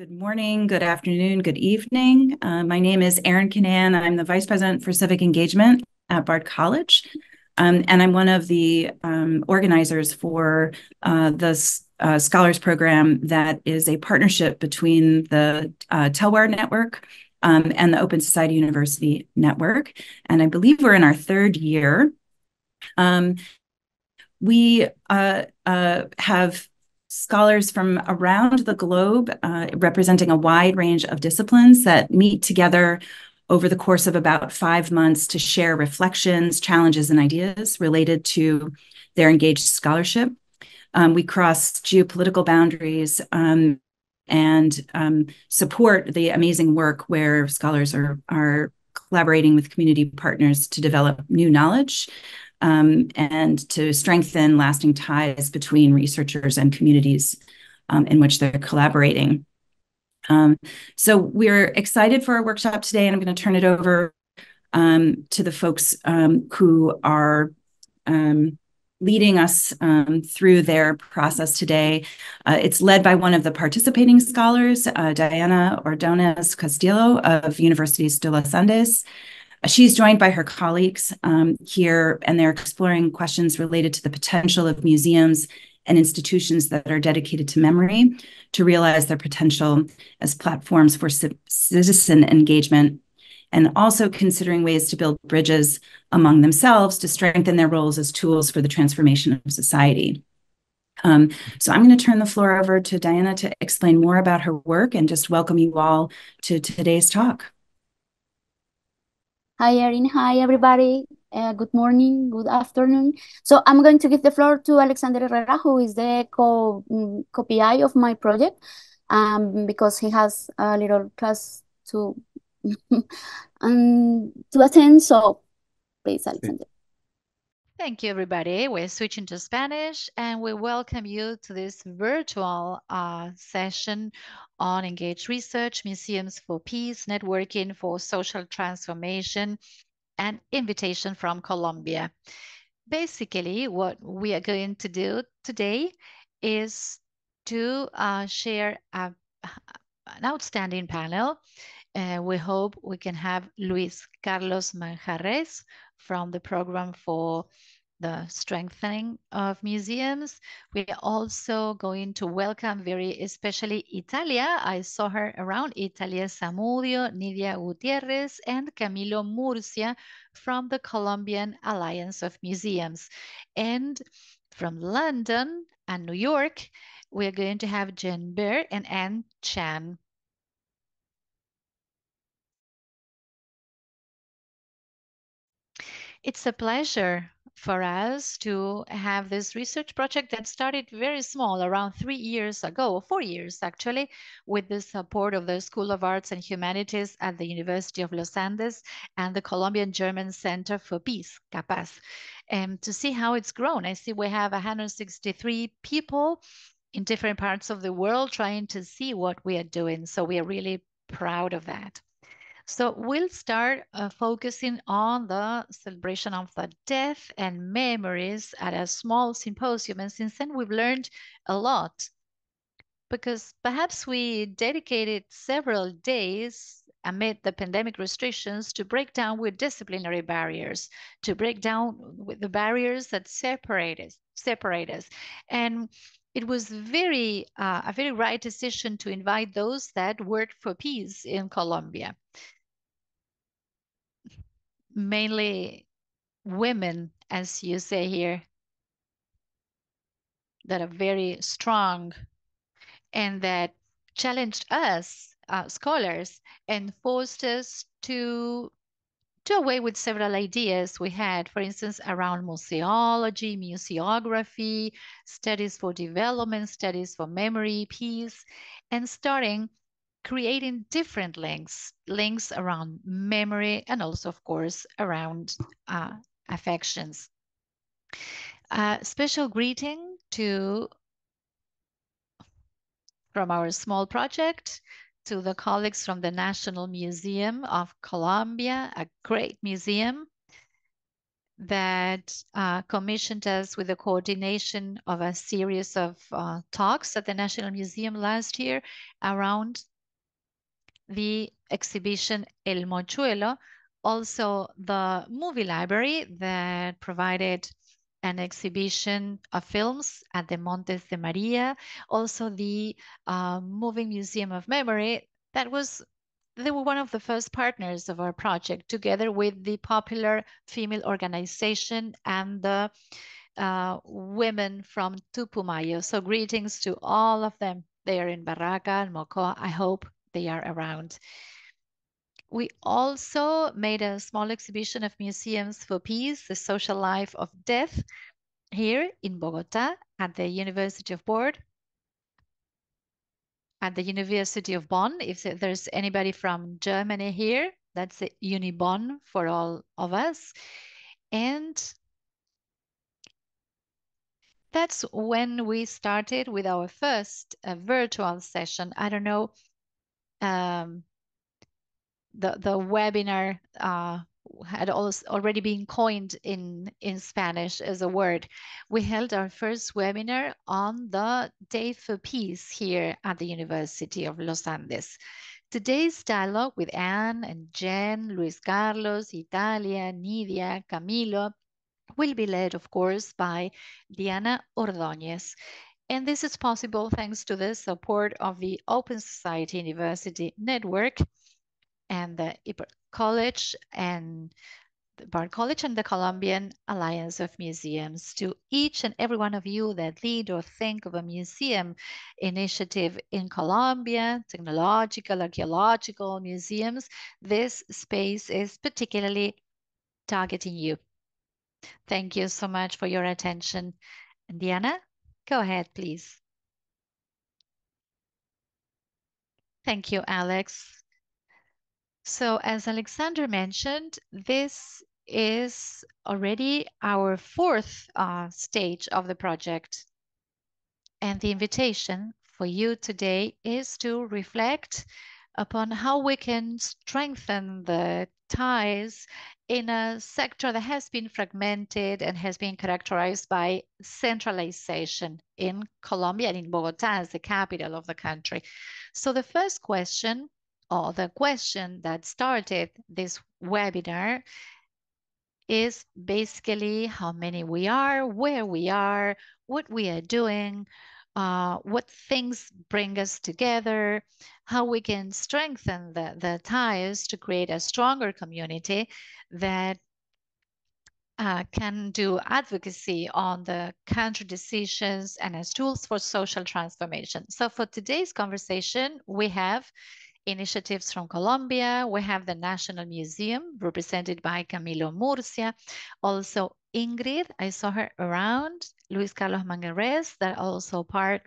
Good morning, good afternoon, good evening. Uh, my name is Erin Cannan. I'm the Vice President for Civic Engagement at Bard College. Um, and I'm one of the um, organizers for uh, the uh, Scholars Program that is a partnership between the uh, Talloires Network um, and the Open Society University Network. And I believe we're in our third year. Um, we uh, uh, have scholars from around the globe uh, representing a wide range of disciplines that meet together over the course of about five months to share reflections, challenges, and ideas related to their engaged scholarship. Um, we cross geopolitical boundaries um, and um, support the amazing work where scholars are, are collaborating with community partners to develop new knowledge um, and to strengthen lasting ties between researchers and communities um, in which they're collaborating. Um, so we're excited for our workshop today, and I'm going to turn it over um, to the folks um, who are um, leading us um, through their process today. Uh, it's led by one of the participating scholars, uh, Diana Ordonez Castillo of Universidad de los Andes. She's joined by her colleagues um, here, and they're exploring questions related to the potential of museums and institutions that are dedicated to memory to realize their potential as platforms for citizen engagement, and also considering ways to build bridges among themselves to strengthen their roles as tools for the transformation of society. Um, so I'm going to turn the floor over to Diana to explain more about her work and just welcome you all to today's talk. Hi, Erin. Hi, everybody. Uh, good morning, good afternoon. So I'm going to give the floor to Alexander Herrera, who is the co, um, co-PI of my project, um, because he has a little class to um, to attend. So please, Alexander. Thank you, everybody. We're switching to Spanish and we welcome you to this virtual uh, session on engaged research, museums for peace, networking for social transformation, and invitation from Colombia. Basically, what we are going to do today is to uh, share a, an outstanding panel. Uh, we hope we can have Luis Carlos Manjarres from the program for the strengthening of museums. We are also going to welcome very especially Italia. I saw her around, Italia Samudio, Nidia Gutierrez, and Camilo Murcia from the Colombian Alliance of Museums. And from London and New York, we're going to have Jen Baird and Anne Chen. It's a pleasure for us to have this research project that started very small around three years ago, four years actually, with the support of the School of Arts and Humanities at the University of Los Andes and the Colombian German Center for Peace, CAPAZ. And to see how it's grown, I see we have 163 people in different parts of the world trying to see what we are doing. So we are really proud of that. So we'll start uh, focusing on the celebration of the death and memories at a small symposium. And since then, we've learned a lot because perhaps we dedicated several days amid the pandemic restrictions to break down with disciplinary barriers, to break down with the barriers that separate us, separate us. And it was very uh, a very right decision to invite those that worked for peace in Colombia mainly women, as you say here, that are very strong and that challenged us, uh, scholars, and forced us to do away with several ideas we had, for instance, around museology, museography, studies for development, studies for memory, peace, and starting creating different links, links around memory and also, of course, around uh, affections. Uh, special greeting to from our small project to the colleagues from the National Museum of Colombia, a great museum that uh, commissioned us with the coordination of a series of uh, talks at the National Museum last year around the exhibition El Mochuelo, also the movie library that provided an exhibition of films at the Montes de Maria, also the uh, Moving Museum of Memory that was they were one of the first partners of our project, together with the popular female organization and the uh, women from Putumayo. So greetings to all of them. They are in Barraca and Mocoa. I hope they are around. We also made a small exhibition of museums for peace, the social life of death, here in Bogota at the University of Board at the University of Bonn. If there's anybody from Germany here, that's the Uni Bonn for all of us. And that's when we started with our first uh, virtual session. I don't know, um, the the webinar uh, had already been coined in, in Spanish as a word. We held our first webinar on the Day for Peace here at the University of Los Andes. Today's dialogue with Anne and Jen, Luis Carlos, Italia, Nidia, Camilo will be led, of course, by Diana Ordóñez. And this is possible thanks to the support of the Open Society University Network and the College and the Bard College and the Colombian Alliance of Museums. To each and every one of you that lead or think of a museum initiative in Colombia, technological, archaeological museums, this space is particularly targeting you. Thank you so much for your attention. Diana, go ahead, please. Thank you, Alex. So as Alexander mentioned, this is already our fourth uh, stage of the project. And the invitation for you today is to reflect upon how we can strengthen the ties in a sector that has been fragmented and has been characterized by centralization in Colombia and in Bogota as the capital of the country. So the first question or the question that started this webinar is basically how many we are, where we are, what we are doing, uh, what things bring us together, how we can strengthen the, the ties to create a stronger community that uh, can do advocacy on the country decisions and as tools for social transformation. So for today's conversation, we have initiatives from Colombia. We have the National Museum represented by Camilo Murcia. Also Ingrid, I saw her around. Luis Carlos Manjarres, that are also part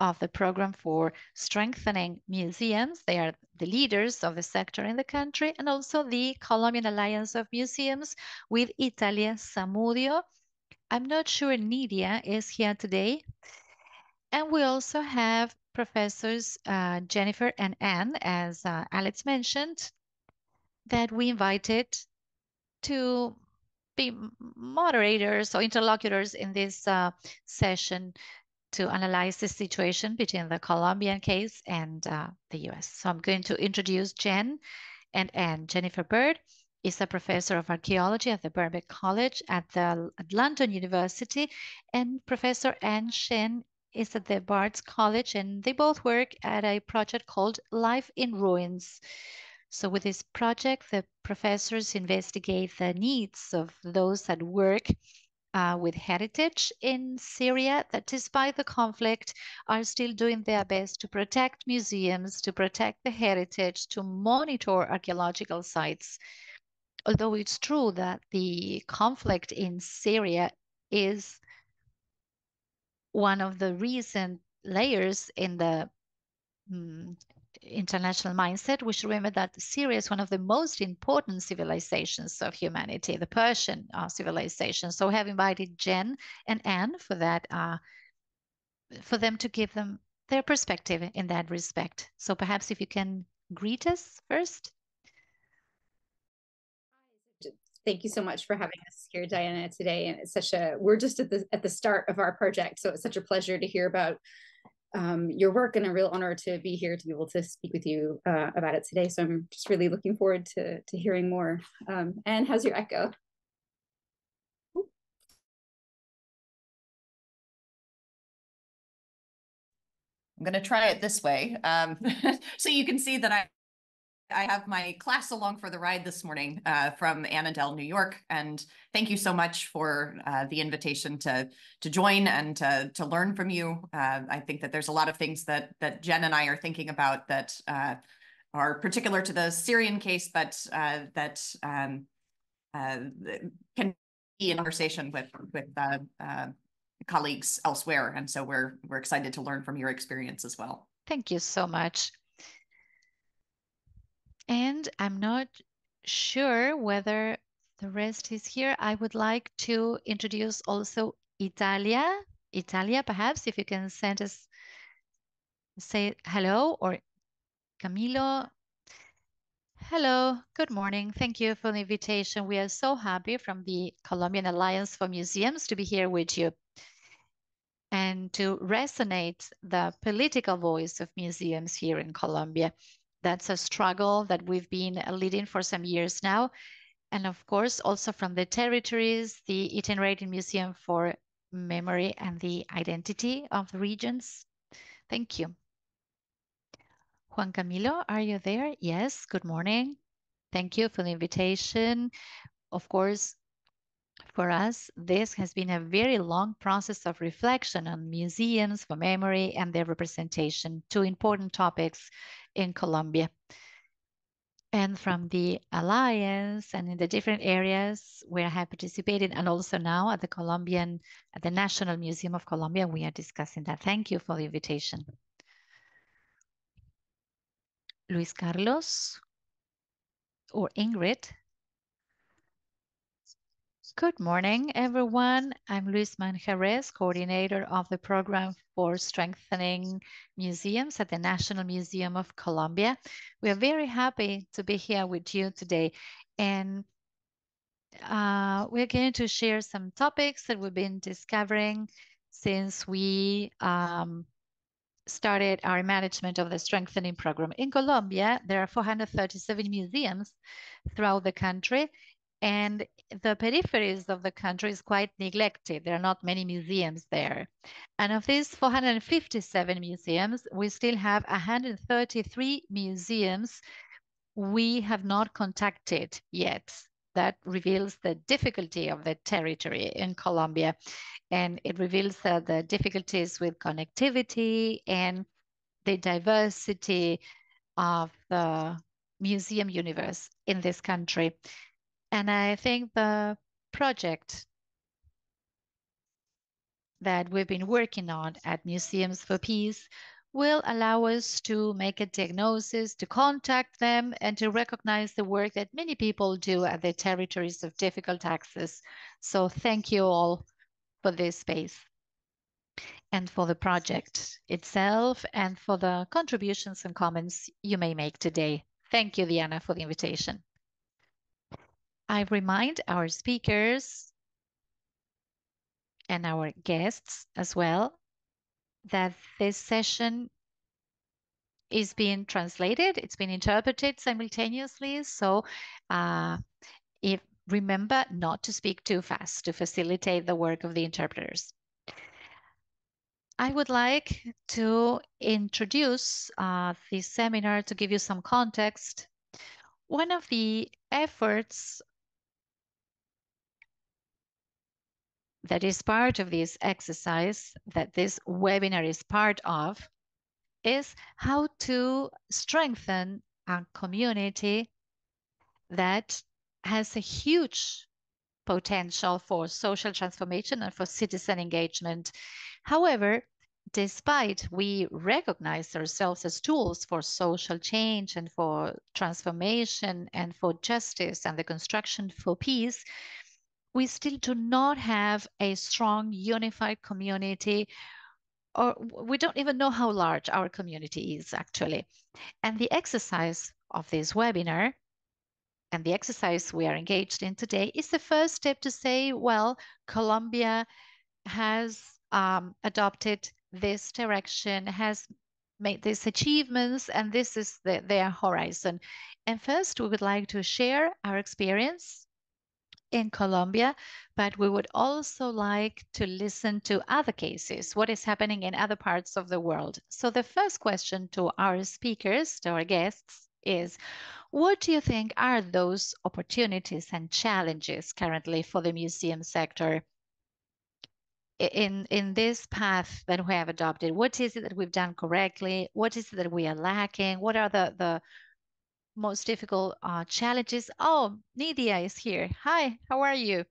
of the program for strengthening museums. They are the leaders of the sector in the country, and also the Colombian Alliance of Museums with Italia Samudio. I'm not sure Nidia is here today. And we also have professors uh, Jennifer and Anne, as uh, Alex mentioned, that we invited to be moderators or interlocutors in this uh, session to analyze the situation between the Colombian case and uh, the US. So I'm going to introduce Jen and Anne. Jennifer Baird is a professor of archaeology at the Birkbeck College at the Atlanta University, and Professor Anne Chen is at the Bards College, and they both work at a project called Life in Ruins. So with this project, the professors investigate the needs of those that work uh, with heritage in Syria that despite the conflict are still doing their best to protect museums, to protect the heritage, to monitor archaeological sites. Although it's true that the conflict in Syria is one of the recent layers in the um, international mindset, we should remember that Syria is one of the most important civilizations of humanity, the Persian uh, civilization. So we have invited Jen and Anne for that, uh, for them to give them their perspective in that respect. So perhaps if you can greet us first. Thank you so much for having us here, Diana, today. And it's such a we're just at the at the start of our project, so it's such a pleasure to hear about um, your work and a real honor to be here to be able to speak with you uh, about it today. So I'm just really looking forward to to hearing more. Um, and how's your echo? I'm going to try it this way. Um, so you can see that I have my class along for the ride this morning uh, from Annandale, New York, and thank you so much for uh, the invitation to to join and to to learn from you. Uh, I think that there's a lot of things that that Jen and I are thinking about that uh, are particular to the Syrian case, but uh, that um, uh, can be in conversation with with colleagues elsewhere, and so we're we're excited to learn from your experience as well. Thank you so much. And I'm not sure whether the rest is here. I would like to introduce also Italia. Italia, perhaps, if you can send us, say hello, or Camilo. Hello, good morning. Thank you for the invitation. We are so happy from the Colombian Alliance for Museums to be here with you and to resonate the political voice of museums here in Colombia. That's a struggle that we've been leading for some years now. And of course, also from the territories, the Itinerating Museum for Memory and the Identity of the Regions. Thank you. Juan Camilo, are you there? Yes, good morning. Thank you for the invitation. Of course, for us, this has been a very long process of reflection on museums for memory and their representation, two important topics in Colombia. And from the Alliance and in the different areas where I have participated, and also now at the Colombian, at the National Museum of Colombia, we are discussing that. Thank you for the invitation. Luis Carlos or Ingrid. Good morning, everyone. I'm Luis Manjarres, coordinator of the program for strengthening museums at the National Museum of Colombia. We are very happy to be here with you today. And uh, we're going to share some topics that we've been discovering since we um, started our management of the strengthening program. In Colombia, there are 437 museums throughout the country, and the peripheries of the country is quite neglected. There are not many museums there. And of these 457 museums, we still have 133 museums we have not contacted yet. That reveals the difficulty of the territory in Colombia. And it reveals uh, the difficulties with connectivity and the diversity of the museum universe in this country. And I think the project that we've been working on at Museums for Peace will allow us to make a diagnosis, to contact them, and to recognize the work that many people do at the territories of difficult access. So thank you all for this space and for the project itself and for the contributions and comments you may make today. Thank you, Diana, for the invitation. I remind our speakers and our guests as well that this session is being translated, it's been interpreted simultaneously. So uh, if remember not to speak too fast to facilitate the work of the interpreters. I would like to introduce uh, this seminar to give you some context. One of the efforts that is part of this exercise, that this webinar is part of, is how to strengthen a community that has a huge potential for social transformation and for citizen engagement. However, despite we recognize ourselves as tools for social change and for transformation and for justice and the construction for peace, we still do not have a strong, unified community, or we don't even know how large our community is actually. And the exercise of this webinar and the exercise we are engaged in today is the first step to say, well, Colombia has um, adopted this direction, has made these achievements, and this is the, their horizon. And first, we would like to share our experience in Colombia, but we would also like to listen to other cases, what is happening in other parts of the world. So the first question to our speakers, to our guests, is what do you think are those opportunities and challenges currently for the museum sector? in in this path that we have adopted what is it that we've done correctly what is it that we are lacking what are the the most difficult uh, challenges. Oh nidia is here. Hi how are you?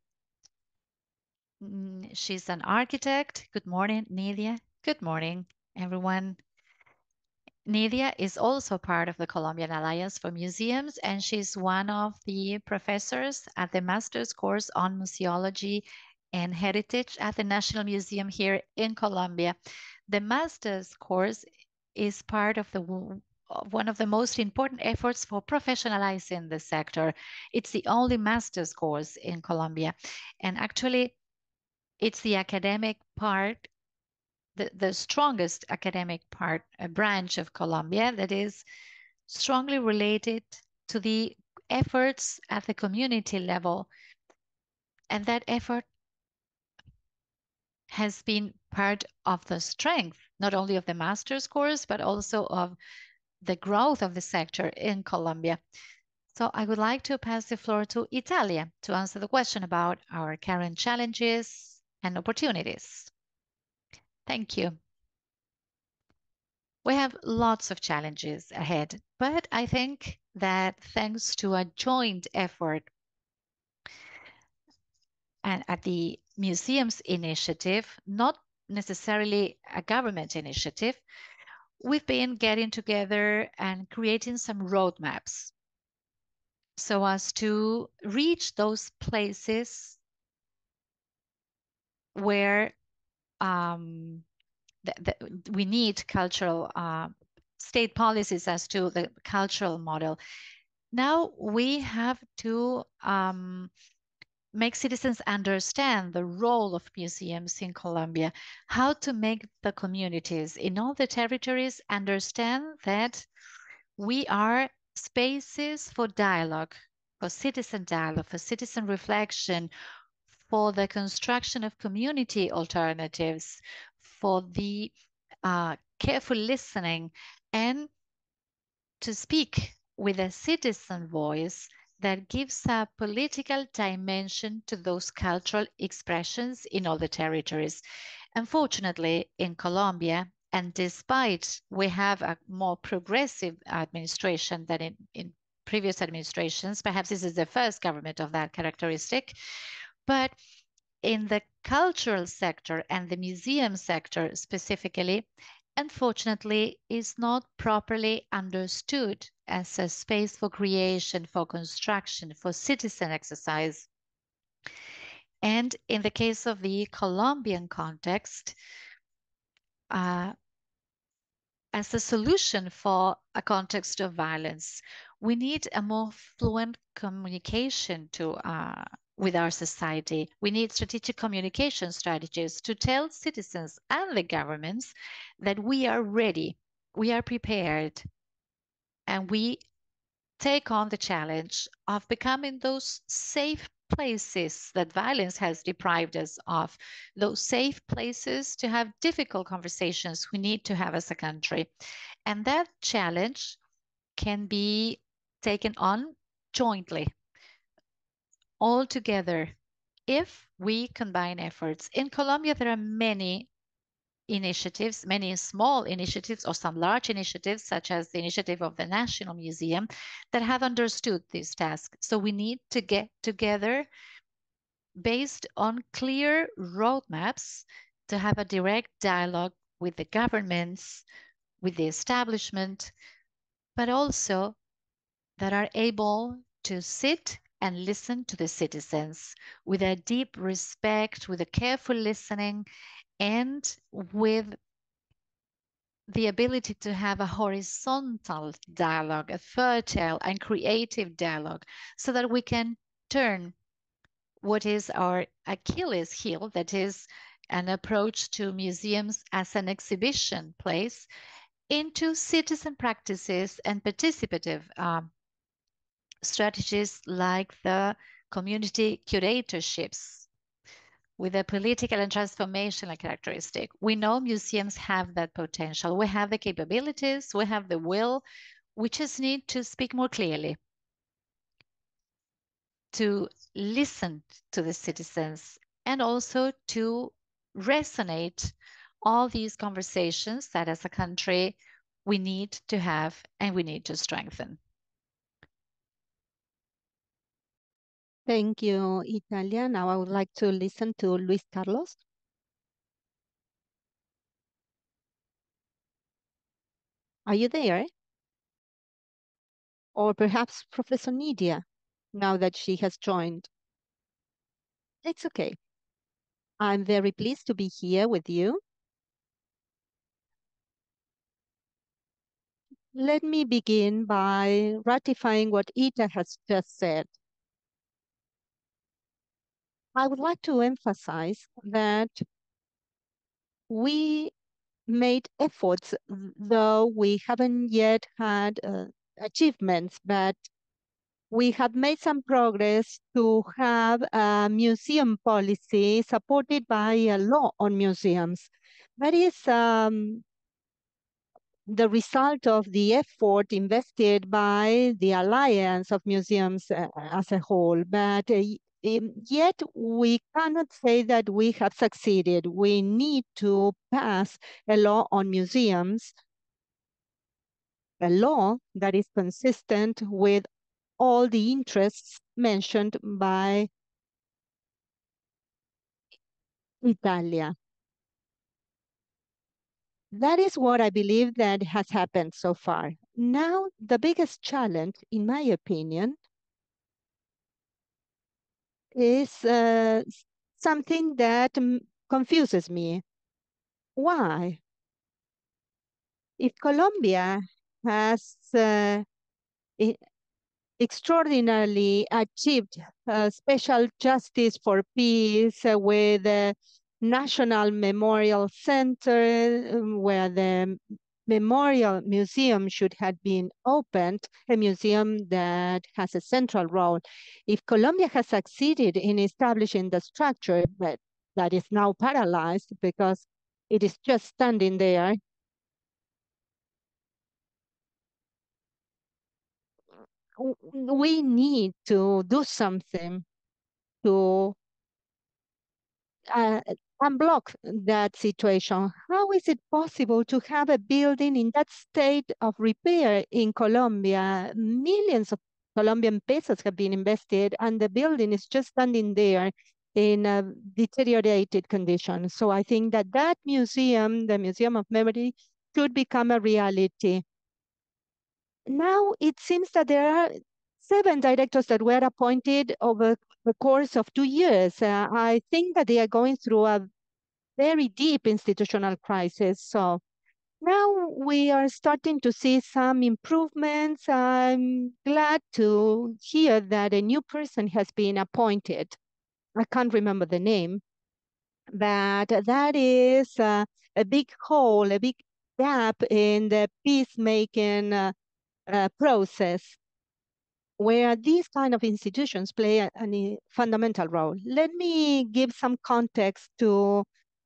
Mm, she's an architect. Good morning nidia. Good morning everyone. Nidia is also part of the Colombian Alliance for Museums, and she's one of the professors at the master's course on museology and heritage at the National Museum here in Colombia. The master's course is part of the one of the most important efforts for professionalizing the sector. It's the only master's course in Colombia. And actually, it's the academic part the, the strongest academic part, a branch of Colombia that is strongly related to the efforts at the community level. And that effort has been part of the strength, not only of the master's course, but also of the growth of the sector in Colombia. So I would like to pass the floor to Italia to answer the question about our current challenges and opportunities. Thank you. We have lots of challenges ahead, but I think that thanks to a joint effort and at the museum's initiative, not necessarily a government initiative, we've been getting together and creating some roadmaps so as to reach those places where um, we need cultural uh, state policies as to the cultural model. Now we have to um, make citizens understand the role of museums in Colombia, how to make the communities in all the territories understand that we are spaces for dialogue, for citizen dialogue, for citizen reflection, for the construction of community alternatives, for the uh, careful listening, and to speak with a citizen voice that gives a political dimension to those cultural expressions in all the territories. Unfortunately, in Colombia, and despite we have a more progressive administration than in, in previous administrations, perhaps this is the first government of that characteristic, but in the cultural sector and the museum sector specifically, unfortunately, is not properly understood as a space for creation, for construction, for citizen exercise. And in the case of the Colombian context, uh, as a solution for a context of violence, we need a more fluent communication to uh, with our society. We need strategic communication strategies to tell citizens and the governments that we are ready, we are prepared, and we take on the challenge of becoming those safe places that violence has deprived us of, those safe places to have difficult conversations we need to have as a country. And that challenge can be taken on jointly all together if we combine efforts. In Colombia, there are many initiatives, many small initiatives or some large initiatives, such as the initiative of the National Museum, that have understood this task. So we need to get together based on clear roadmaps to have a direct dialogue with the governments, with the establishment, but also that are able to sit and listen to the citizens with a deep respect, with a careful listening, and with the ability to have a horizontal dialogue, a fertile and creative dialogue, so that we can turn what is our Achilles heel, that is an approach to museums as an exhibition place, into citizen practices and participative um, strategies like the community curatorships with a political and transformational characteristic. We know museums have that potential. We have the capabilities, we have the will. We just need to speak more clearly, to listen to the citizens, and also to resonate all these conversations that as a country we need to have and we need to strengthen. Thank you, Italia. Now I would like to listen to Luis Carlos. Are you there? Or perhaps Professor Nidia, now that she has joined. It's okay. I'm very pleased to be here with you. Let me begin by ratifying what Ita has just said. I would like to emphasize that we made efforts, though we haven't yet had uh, achievements, but we have made some progress to have a museum policy supported by a law on museums. That is um, the result of the effort invested by the Alliance of Museums uh, as a whole. But uh, um, yet we cannot say that we have succeeded. We need to pass a law on museums, a law that is consistent with all the interests mentioned by Italia. That is what I believe that has happened so far. Now, the biggest challenge, in my opinion, is uh, something that confuses me. Why? If Colombia has uh, extraordinarily achieved uh, special justice for peace uh, with a National Memorial Center, um, where the memorial museum should have been opened, a museum that has a central role. If Colombia has succeeded in establishing the structure, but that is now paralyzed because it is just standing there, we need to do something to uh, unblock that situation. How is it possible to have a building in that state of repair in Colombia? Millions of Colombian pesos have been invested and the building is just standing there in a deteriorated condition. So I think that that museum, the Museum of Memory, should become a reality. Now it seems that there are seven directors that were appointed over the course of two years. Uh, I think that they are going through a very deep institutional crisis. So now we are starting to see some improvements. I'm glad to hear that a new person has been appointed. I can't remember the name, but that is uh, a big hole, a big gap in the peacemaking uh, uh, process where these kind of institutions play a, a, fundamental role. Let me give some context to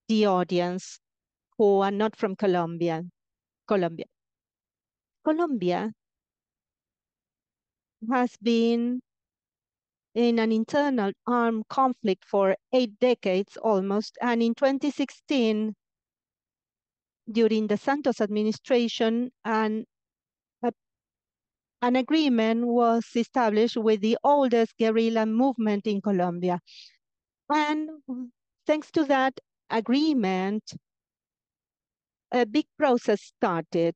the audience who are not from Colombia. Colombia. Colombia has been in an internal armed conflict for eight decades almost, and in 2016, during the Santos administration, an an agreement was established with the oldest guerrilla movement in Colombia. And thanks to that agreement, a big process started.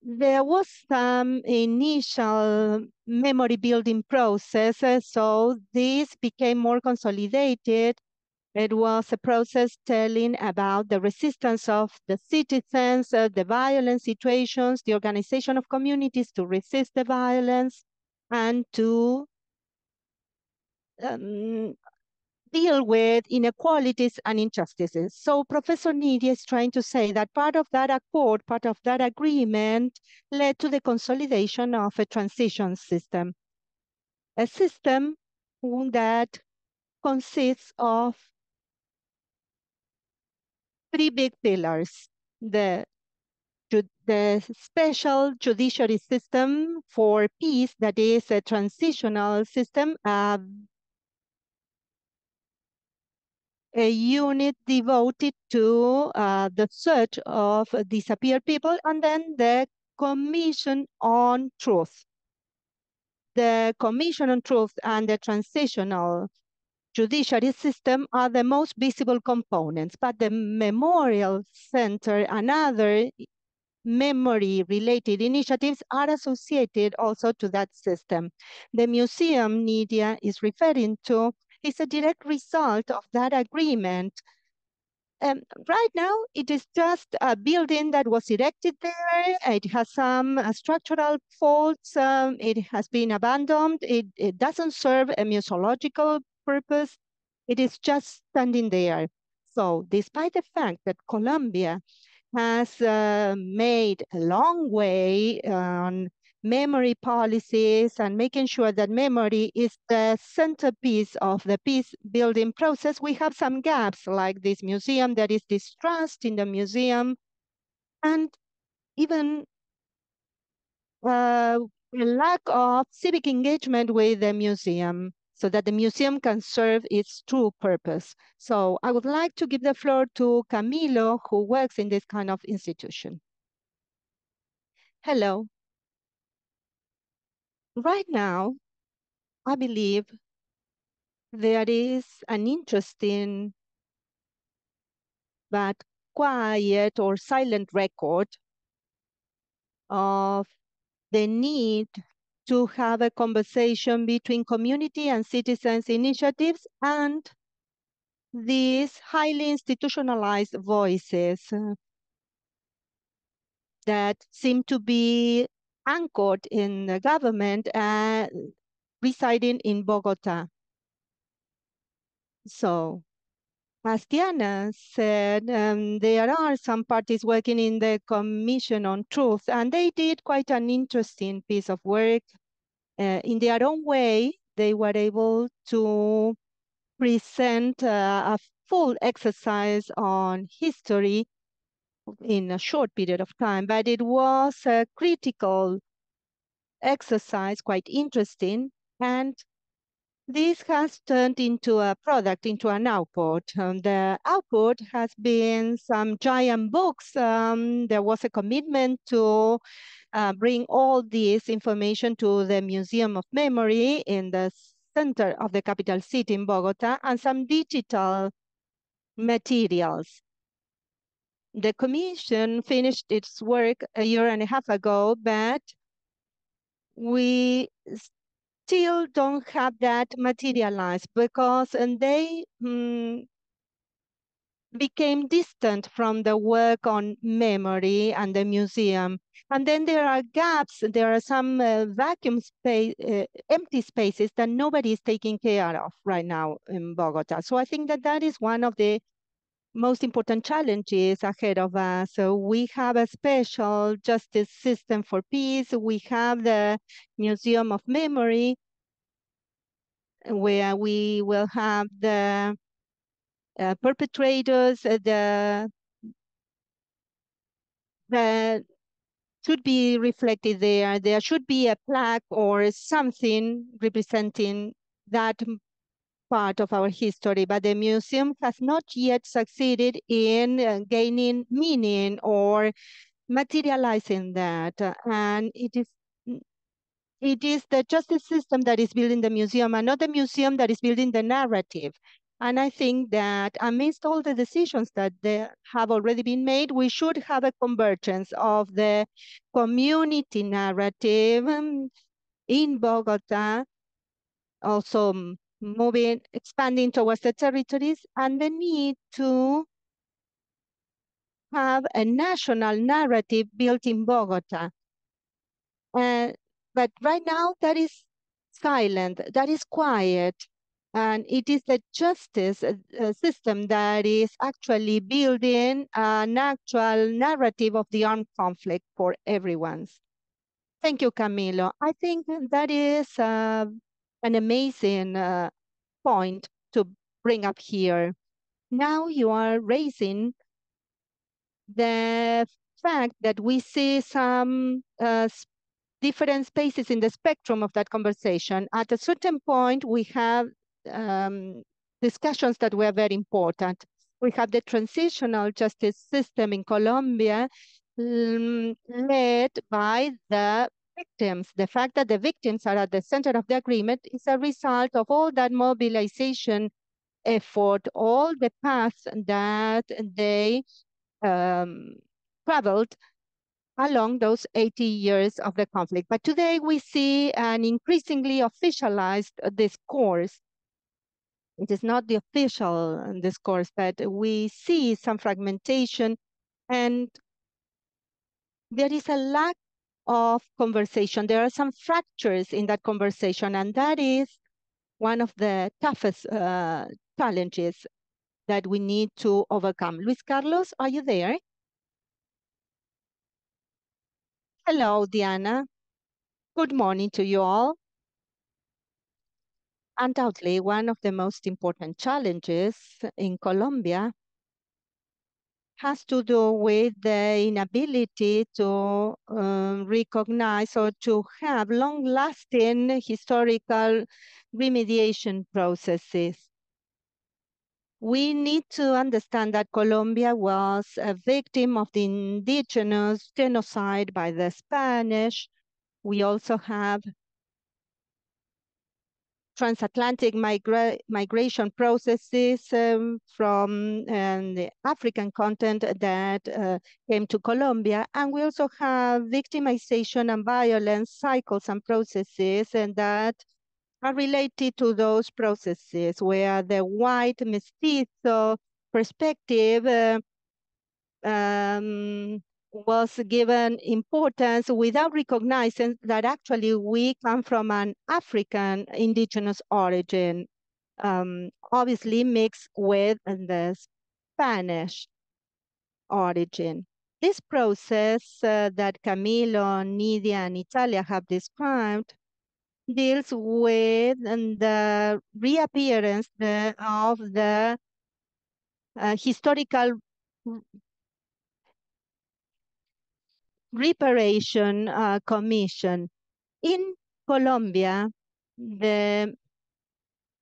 There was some initial memory building process, so this became more consolidated It was a process telling about the resistance of the citizens, uh, the violent situations, the organization of communities to resist the violence and to um, deal with inequalities and injustices. So Professor Nidia is trying to say that part of that accord, part of that agreement led to the consolidation of a transition system. A system that consists of three big pillars. The the special judiciary system for peace, that is a transitional system, uh, a unit devoted to uh, the search of disappeared people, and then the Commission on Truth. The Commission on Truth and the transitional judiciary system are the most visible components, but the Memorial Center and other memory-related initiatives are associated also to that system. The museum Nidia is referring to is a direct result of that agreement. Um, right now, it is just a building that was erected there. It has some uh, structural faults. Um, it has been abandoned. It, it doesn't serve a museological purpose. It is just standing there. So despite the fact that Colombia has uh, made a long way on memory policies and making sure that memory is the centerpiece of the peace building process, we have some gaps like this museum, there is distrust in the museum, and even uh, a lack of civic engagement with the museum so that the museum can serve its true purpose. So I would like to give the floor to Camilo, who works in this kind of institution. Hello. Right now, I believe there is an interesting but quiet or silent record of the need to have a conversation between community and citizens initiatives and these highly institutionalized voices uh, that seem to be anchored in the government and residing in Bogota. So, as Diana said, um, there are some parties working in the Commission on Truth, and they did quite an interesting piece of work. Uh, in their own way, they were able to present uh, a full exercise on history in a short period of time, but it was a critical exercise, quite interesting, and this has turned into a product, into an output. Um, the output has been some giant books. Um, there was a commitment to uh, bring all this information to the Museum of Memory in the center of the capital city in Bogota and some digital materials. The commission finished its work a year and a half ago, but we still don't have that materialized because and they mm, became distant from the work on memory and the museum. And then there are gaps, there are some uh, vacuum space, uh, empty spaces that nobody is taking care of right now in Bogota. So I think that that is one of the most important challenges ahead of us. So we have a special justice system for peace. We have the Museum of Memory, where we will have the uh, perpetrators, uh, the that should be reflected there. There should be a plaque or something representing that part of our history, but the museum has not yet succeeded in uh, gaining meaning or materializing that. And it is it is the justice system that is building the museum and not the museum that is building the narrative. And I think that amidst all the decisions that have already been made, we should have a convergence of the community narrative um, in Bogota, also moving, expanding towards the territories, and the need to have a national narrative built in Bogota. Uh, but right now, that is silent, that is quiet. And it is the justice uh, uh, system that is actually building an actual narrative of the armed conflict for everyone. Thank you, Camilo. I think that is uh, an amazing uh, point to bring up here. Now you are raising the fact that we see some uh, different spaces in the spectrum of that conversation. At a certain point, we have um, discussions that were very important. We have the transitional justice system in Colombia um, led by the victims. The fact that the victims are at the center of the agreement is a result of all that mobilization effort, all the paths that they um, traveled along those 80 years of the conflict. But today we see an increasingly officialized discourse. It is not the official discourse, but we see some fragmentation and there is a lack of conversation. There are some fractures in that conversation, and that is one of the toughest uh, challenges that we need to overcome. Luis Carlos, are you there? Hello, Diana. Good morning to you all. Undoubtedly, one of the most important challenges in Colombia has to do with the inability to um, recognize or to have long-lasting historical remediation processes. We need to understand that Colombia was a victim of the indigenous genocide by the Spanish. We also have transatlantic migra migration processes um, from um, the African continent that uh, came to Colombia. And we also have victimization and violence cycles and processes and that are related to those processes where the white mestizo perspective uh, um, was given importance without recognizing that actually we come from an African indigenous origin, um, obviously mixed with the Spanish origin. This process uh, that Camilo, Nidia, and Italia have described deals with the reappearance of the uh, historical reparation uh, commission. In Colombia, the,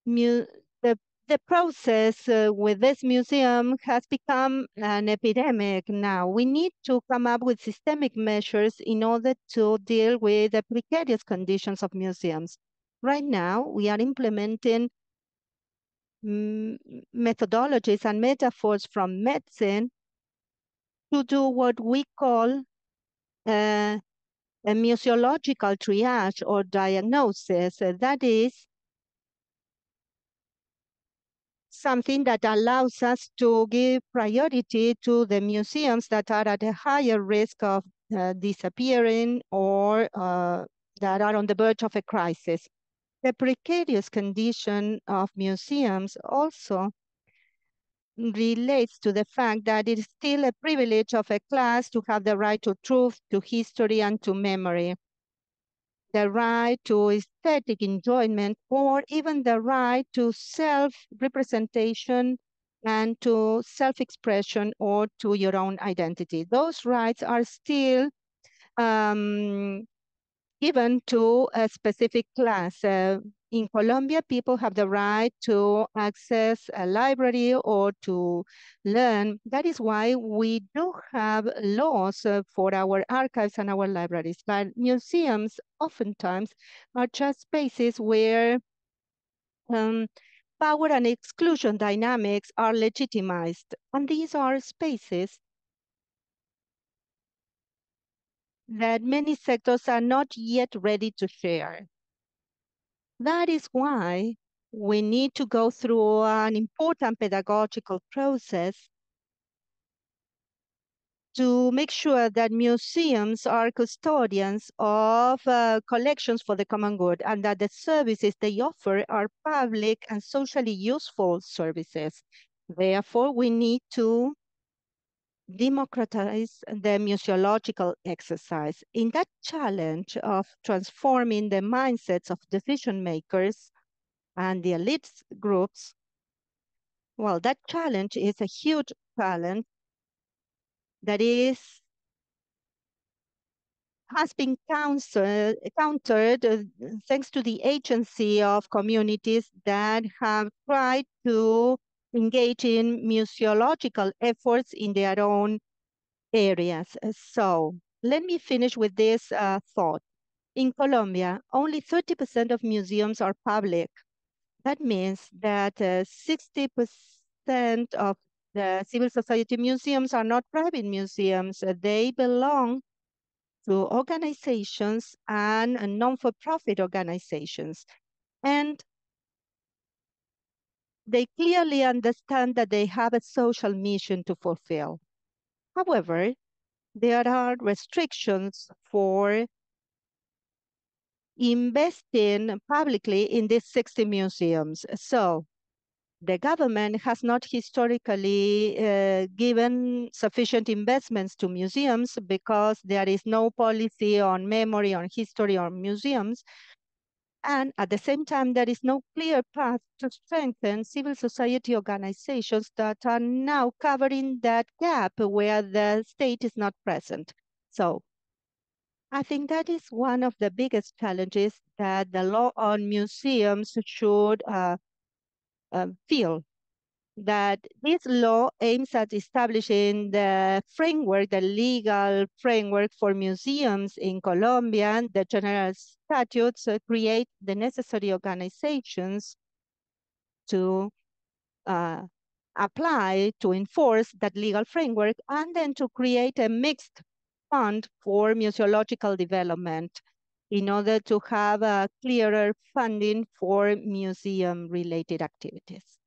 the, the process uh, with this museum has become an epidemic now. We need to come up with systemic measures in order to deal with the precarious conditions of museums. Right now, we are implementing methodologies and metaphors from medicine to do what we call a museological triage or diagnosis. Uh, that is something that allows us to give priority to the museums that are at a higher risk of uh, disappearing or uh, that are on the verge of a crisis. The precarious condition of museums also relates to the fact that it is still a privilege of a class to have the right to truth, to history, and to memory. The right to aesthetic enjoyment, or even the right to self-representation and to self-expression or to your own identity. Those rights are still um, given to a specific class. Uh, in Colombia, people have the right to access a library or to learn. That is why we do have laws uh, for our archives and our libraries. But museums oftentimes are just spaces where um, power and exclusion dynamics are legitimized. And these are spaces that many sectors are not yet ready to share. That is why we need to go through an important pedagogical process to make sure that museums are custodians of uh, collections for the common good and that the services they offer are public and socially useful services. Therefore, we need to democratize the museological exercise. In that challenge of transforming the mindsets of decision makers and the elite groups, well, that challenge is a huge challenge that is has been counter, countered uh, thanks to the agency of communities that have tried to engage in museological efforts in their own areas. So let me finish with this uh, thought. In Colombia, only 30% of museums are public. That means that 60% uh, of the civil society museums are not private museums. They belong to organizations and non-for-profit organizations. And they clearly understand that they have a social mission to fulfill. However, there are restrictions for investing publicly in these 60 museums. So the government has not historically uh, given sufficient investments to museums because there is no policy on memory, on history, on museums. And at the same time, there is no clear path to strengthen civil society organizations that are now covering that gap where the state is not present. So I think that is one of the biggest challenges that the law on museums should uh, uh, feel that this law aims at establishing the framework, the legal framework for museums in Colombia. And the general statutes uh, create the necessary organizations to uh, apply, to enforce that legal framework, and then to create a mixed fund for museological development in order to have a clearer funding for museum-related activities.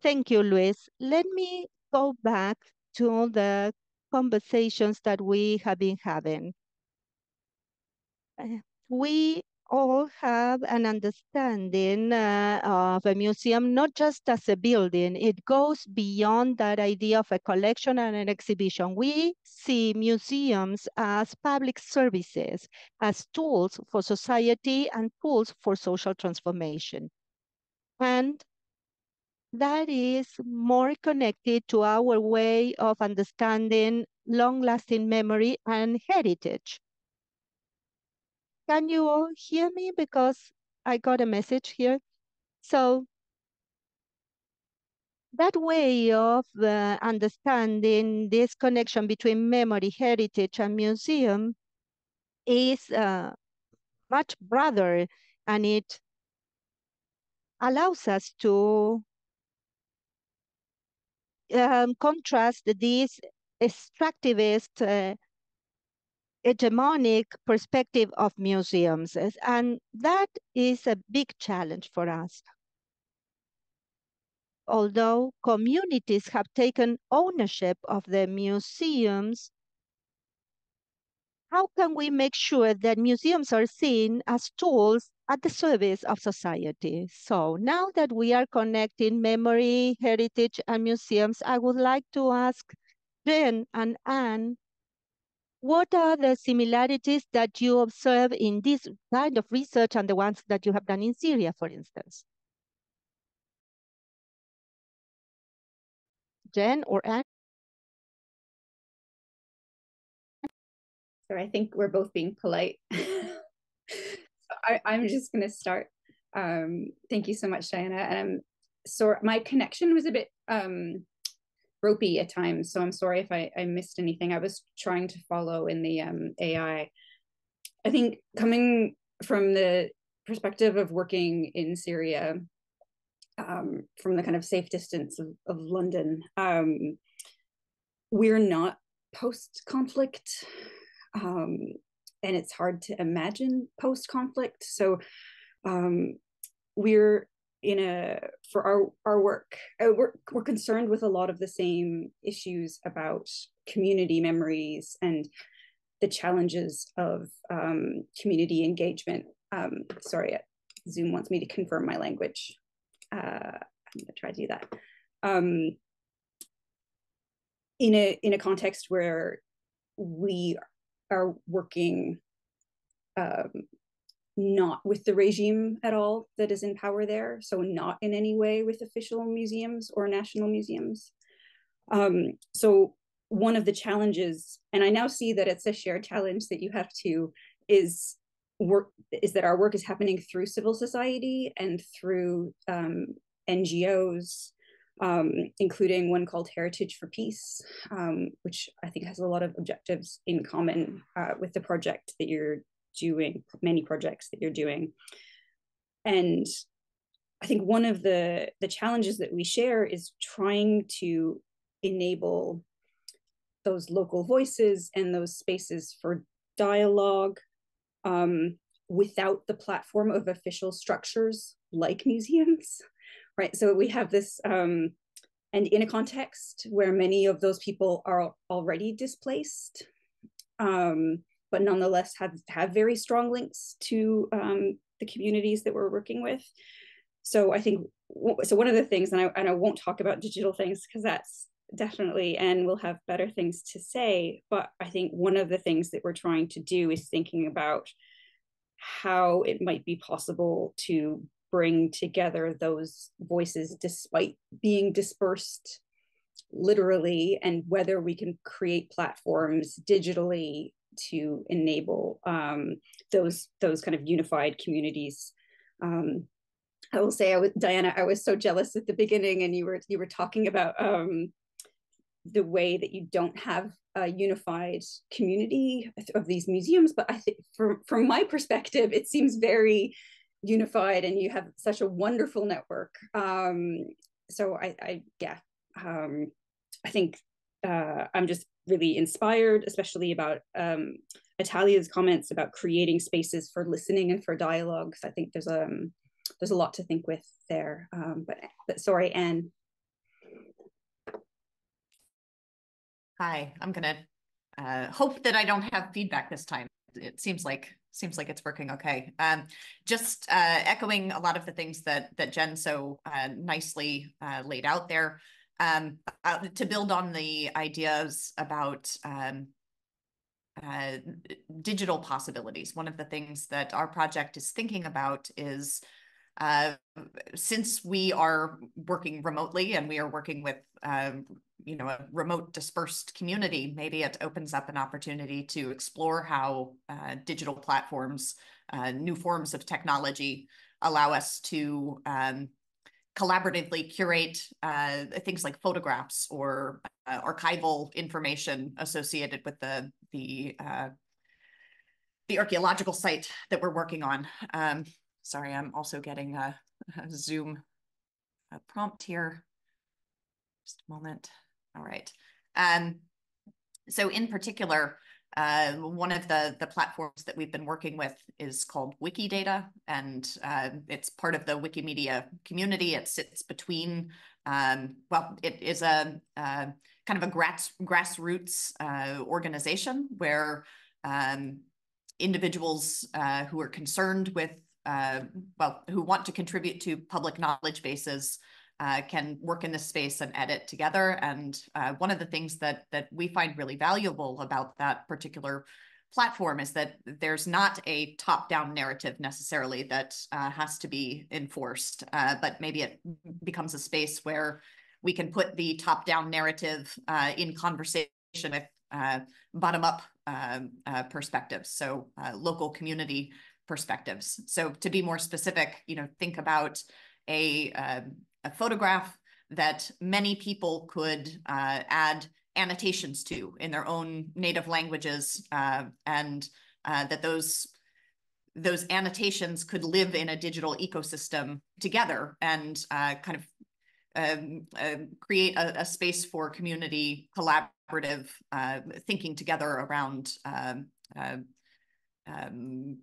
Thank you, Luis. Let me go back to the conversations that we have been having. Uh, we all have an understanding uh, of a museum, not just as a building. It goes beyond that idea of a collection and an exhibition. We see museums as public services, as tools for society and tools for social transformation. And that is more connected to our way of understanding long-lasting memory and heritage. Can you all hear me? Because I got a message here. So that way of uh, understanding this connection between memory, heritage, and museum is uh, much broader and it allows us to um, contrast this extractivist uh, hegemonic perspective of museums. And that is a big challenge for us. Although communities have taken ownership of the museums, how can we make sure that museums are seen as tools at the service of society? So now that we are connecting memory, heritage, and museums, I would like to ask Jen and Anne what are the similarities that you observe in this kind of research and the ones that you have done in Syria, for instance? Jen or Anne? So I think we're both being polite. I, am just going to start. Um, thank you so much, Diana. And I'm sorry, my connection was a bit um, ropey at times. So I'm sorry if I, I missed anything. I was trying to follow in the um, AI. I think coming from the perspective of working in Syria, um, from the kind of safe distance of, of London, um, we're not post conflict. Um, and it's hard to imagine post conflict. So um, we're in a for our our work uh, we're, we're concerned with a lot of the same issues about community memories and the challenges of um, community engagement. Um, sorry zoom wants me to confirm my language. Uh, i'm going to try to do that. Um, in a in a context where we are working um, not with the regime at all that is in power there, so not in any way with official museums or national museums. Um, so one of the challenges, and I now see that it's a shared challenge that you have to, is work is that our work is happening through civil society and through um, NGOs, um, including one called Heritage for Peace, um, which I think has a lot of objectives in common uh, with the project that you're doing, many projects that you're doing. And I think one of the, the challenges that we share is trying to enable those local voices and those spaces for dialogue um, without the platform of official structures like museums, right? So we have this, um, and in a context where many of those people are already displaced, um, but nonetheless have have very strong links to um, the communities that we're working with. So I think so. One of the things, and I and I won't talk about digital things because that's definitely and we'll have better things to say. But I think one of the things that we're trying to do is thinking about how it might be possible to bring together those voices despite being dispersed literally and whether we can create platforms digitally to enable um, those those kind of unified communities. Um, I will say, I was, Diana, I was so jealous at the beginning, and you were you were talking about um, the way that you don't have a unified community of these museums. But I think, from from my perspective, it seems very unified, and you have such a wonderful network. Um, so I, I yeah, um, I think uh, I'm just really inspired, especially about um, Italia's comments about creating spaces for listening and for dialogue. I think there's um there's a lot to think with there. Um, but but sorry, Anne. Hi, I'm gonna uh, hope that I don't have feedback this time. It seems like seems like it's working okay. Um, just uh, echoing a lot of the things that that Jen so uh, nicely uh, laid out there um, uh, to build on the ideas about um, uh, digital possibilities, one of the things that our project is thinking about is uh, since we are working remotely and we are working with um, you know a remote dispersed community, maybe it opens up an opportunity to explore how uh, digital platforms, uh, new forms of technology allow us to um, collaboratively curate uh, things like photographs or uh, archival information associated with the the uh, the archaeological site that we're working on. Um, sorry, I'm also getting a, a Zoom a prompt here. Just a moment. All right. Um, so in particular, uh, one of the, the platforms that we've been working with is called Wikidata, and uh, it's part of the Wikimedia community. It sits between, um, well, it is a, a, kind of a grass, grassroots uh, organization where um, individuals uh, who are concerned with, uh, well, who want to contribute to public knowledge bases uh, can work in this space and edit together. And uh, one of the things that that we find really valuable about that particular platform is that there's not a top-down narrative necessarily that uh, has to be enforced, uh, but maybe it becomes a space where we can put the top-down narrative uh, in conversation with uh, bottom-up um, perspectives, so local community perspectives. So to be more specific, you know, think about a um, a photograph that many people could uh, add annotations to in their own native languages uh, and uh, that those those annotations could live in a digital ecosystem together and uh, kind of um, uh, create a, a, space for community collaborative uh, thinking together around um, um,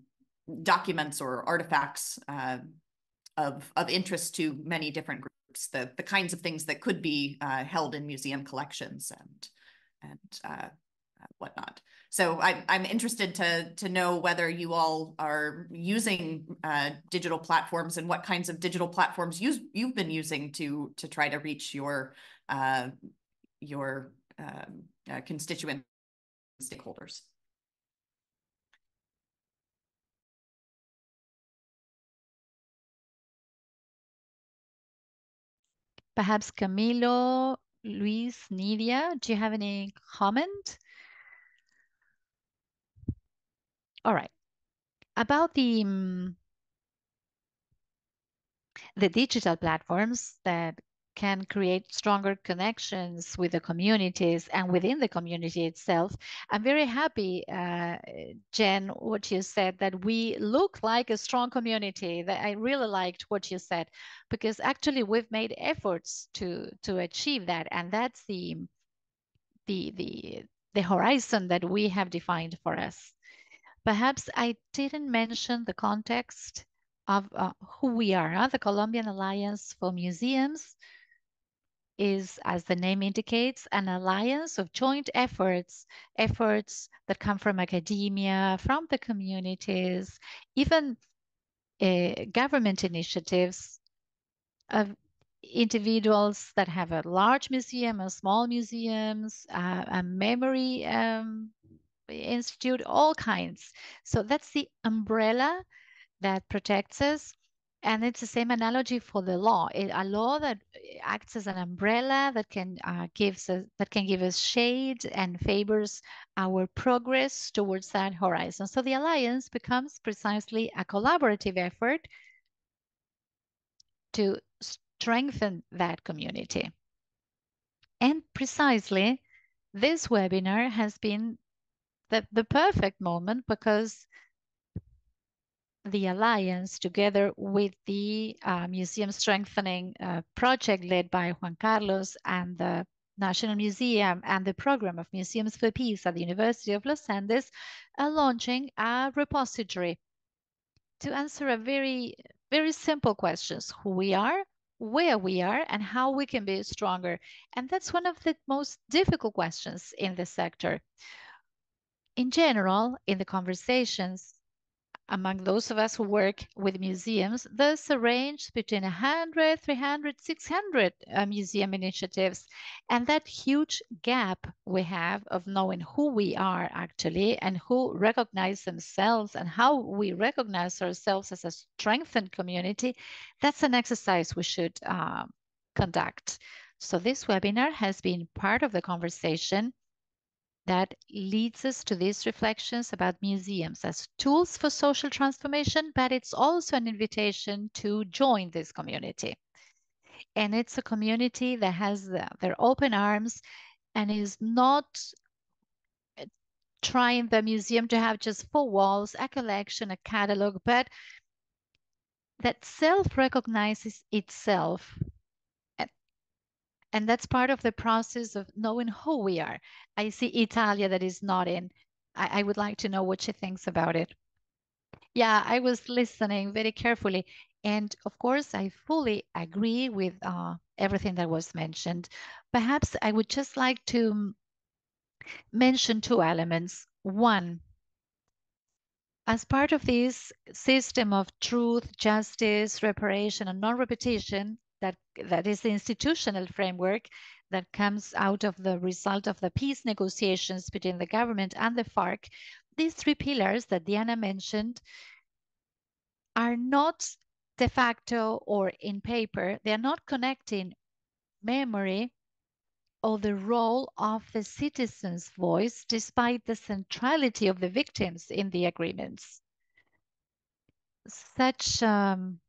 documents or artifacts of, of interest to many different groups, the, the kinds of things that could be uh, held in museum collections and, and uh, whatnot. So I, I'm interested to, to know whether you all are using uh, digital platforms and what kinds of digital platforms you, you've been using to, to try to reach your, uh, your um, uh, constituent stakeholders. Perhaps Camilo, Luis, Nidia, do you have any comment? All right. About the um, the digital platforms that can create stronger connections with the communities and within the community itself. I'm very happy, uh, Jen, what you said, that we look like a strong community. That I really liked what you said, because actually we've made efforts to to achieve that, and that's the the the the horizon that we have defined for us. Perhaps I didn't mention the context of uh, who we are. Huh? The Colombian Alliance for Museums is, as the name indicates, an alliance of joint efforts, efforts that come from academia, from the communities, even uh, government initiatives of individuals that have a large museum, a small museums, uh, a memory um, institute, all kinds. So that's the umbrella that protects us. And it's the same analogy for the law. It, a law that acts as an umbrella that can uh, gives us, that can give us shade and favors our progress towards that horizon. So the alliance becomes precisely a collaborative effort to strengthen that community. And precisely, this webinar has been the, the perfect moment because the Alliance, together with the uh, Museum Strengthening uh, Project led by Juan Carlos and the National Museum and the Program of Museums for Peace at the University of Los Andes, are launching a repository to answer a very, very simple questions, who we are, where we are, and how we can be stronger. And that's one of the most difficult questions in the sector. In general, in the conversations, among those of us who work with museums, there's a range between 100, 300, 600 uh, museum initiatives. And that huge gap we have of knowing who we are actually and who recognize themselves and how we recognize ourselves as a strengthened community, that's an exercise we should uh, conduct. So this webinar has been part of the conversation that leads us to these reflections about museums as tools for social transformation, but it's also an invitation to join this community. And it's a community that has the, their open arms and is not eh, trying the museum to have just four walls, a collection, a catalog, but that self-recognizes itself and that's part of the process of knowing who we are. I see Italia that is not in. I, I would like to know what she thinks about it. Yeah, I was listening very carefully. And of course, I fully agree with uh, everything that was mentioned. Perhaps I would just like to mention two elements. One, as part of this system of truth, justice, reparation, and non-repetition, that that is the institutional framework that comes out of the result of the peace negotiations between the government and the FARC. These three pillars that Diana mentioned are not de facto or in paper. They are not connecting memory or the role of the citizen's voice despite the centrality of the victims in the agreements. Such um,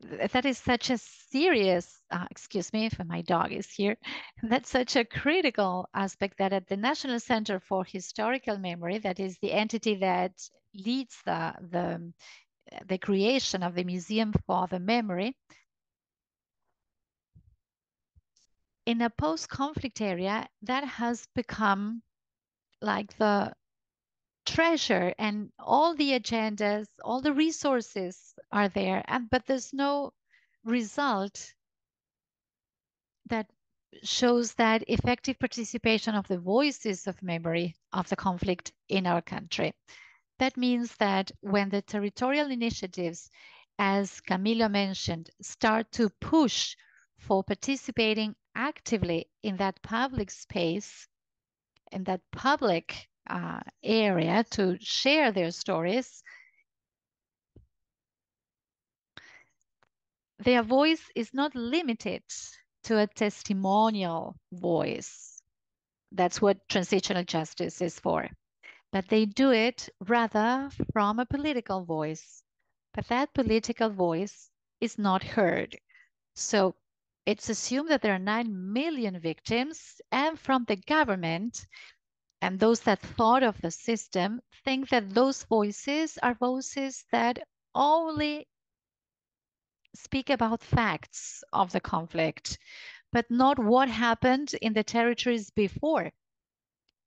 that is such a serious, uh, excuse me if my dog is here, that's such a critical aspect that at the National Center for Historical Memory, that is the entity that leads the, the, the creation of the Museum for the Memory, in a post-conflict area, that has become like the treasure and all the agendas, all the resources are there, and but there's no result that shows that effective participation of the voices of memory of the conflict in our country. That means that when the territorial initiatives, as Camilo mentioned, start to push for participating actively in that public space, in that public uh, area to share their stories, their voice is not limited to a testimonial voice. That's what transitional justice is for. But they do it rather from a political voice. But that political voice is not heard. So it's assumed that there are 9 million victims, and from the government, and those that thought of the system think that those voices are voices that only speak about facts of the conflict, but not what happened in the territories before,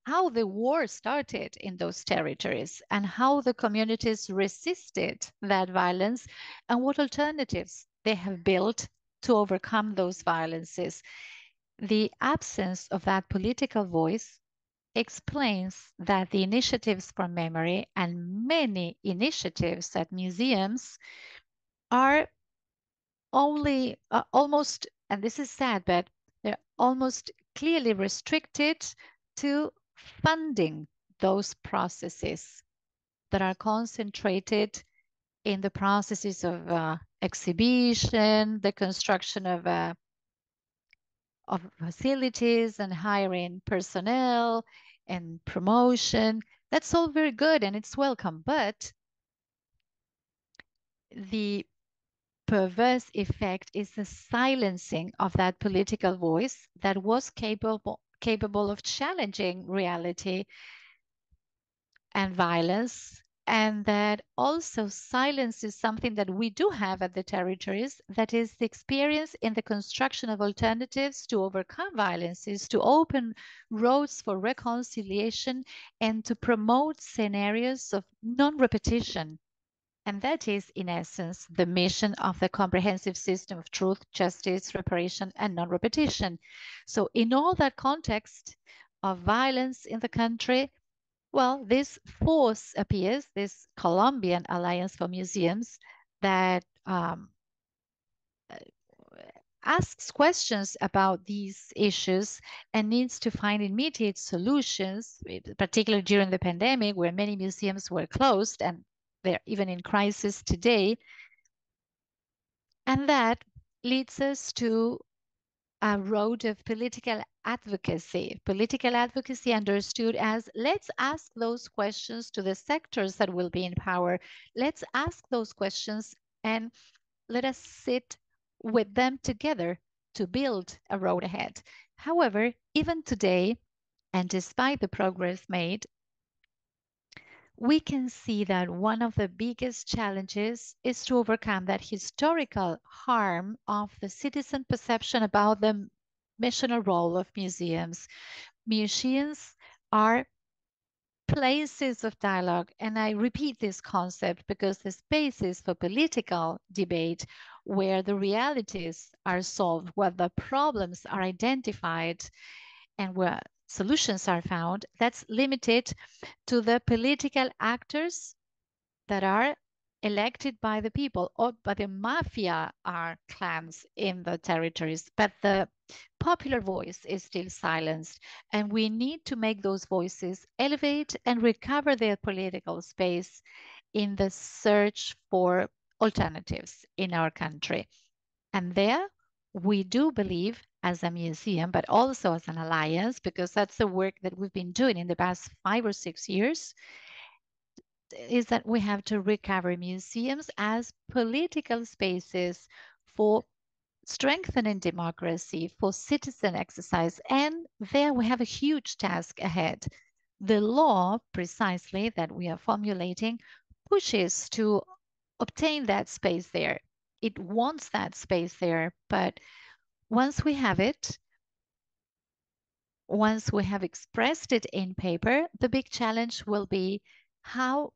how the war started in those territories, and how the communities resisted that violence, and what alternatives they have built to overcome those violences. The absence of that political voice explains that the initiatives for memory and many initiatives at museums are only uh, almost, and this is sad, but they're almost clearly restricted to funding those processes that are concentrated in the processes of uh, exhibition, the construction of uh, of facilities and hiring personnel and promotion. That's all very good and it's welcome, but the perverse effect is the silencing of that political voice that was capable capable of challenging reality and violence and that also silence is something that we do have at the territories that is the experience in the construction of alternatives to overcome violences to open roads for reconciliation and to promote scenarios of non-repetition. And that is in essence the mission of the comprehensive system of truth justice reparation and non-repetition. So in all that context of violence in the country well, this force appears, this Colombian Alliance for Museums, that um, uh, asks questions about these issues and needs to find immediate solutions, particularly during the pandemic where many museums were closed and they're even in crisis today. And that leads us to a road of political advocacy. Political advocacy understood as let's ask those questions to the sectors that will be in power. Let's ask those questions and let us sit with them together to build a road ahead. However, even today, and despite the progress made, we can see that one of the biggest challenges is to overcome that historical harm of the citizen perception about the mission or role of museums. Museums are places of dialogue, and I repeat this concept because the spaces for political debate where the realities are solved, where the problems are identified, and where solutions are found, that's limited to the political actors that are elected by the people or by the mafia are clans in the territories but the popular voice is still silenced. And we need to make those voices elevate and recover their political space in the search for alternatives in our country. And there we do believe as a museum, but also as an alliance, because that's the work that we've been doing in the past five or six years, is that we have to recover museums as political spaces for strengthening democracy, for citizen exercise. And there we have a huge task ahead. The law, precisely, that we are formulating pushes to obtain that space there. It wants that space there, but once we have it, once we have expressed it in paper, the big challenge will be how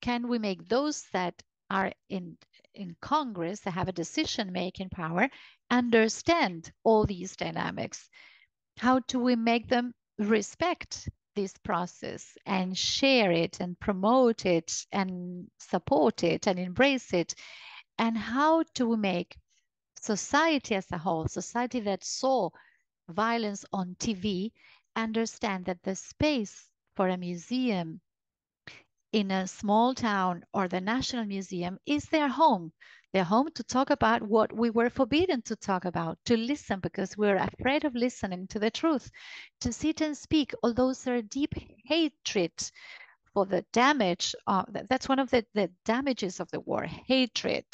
can we make those that are in in Congress that have a decision making power understand all these dynamics? How do we make them respect this process and share it and promote it and support it and embrace it? And how do we make society as a whole, society that saw violence on TV, understand that the space for a museum in a small town or the National Museum is their home. Their home to talk about what we were forbidden to talk about, to listen because we're afraid of listening to the truth, to sit and speak, although there are deep hatred for the damage. Of, that's one of the, the damages of the war, hatred,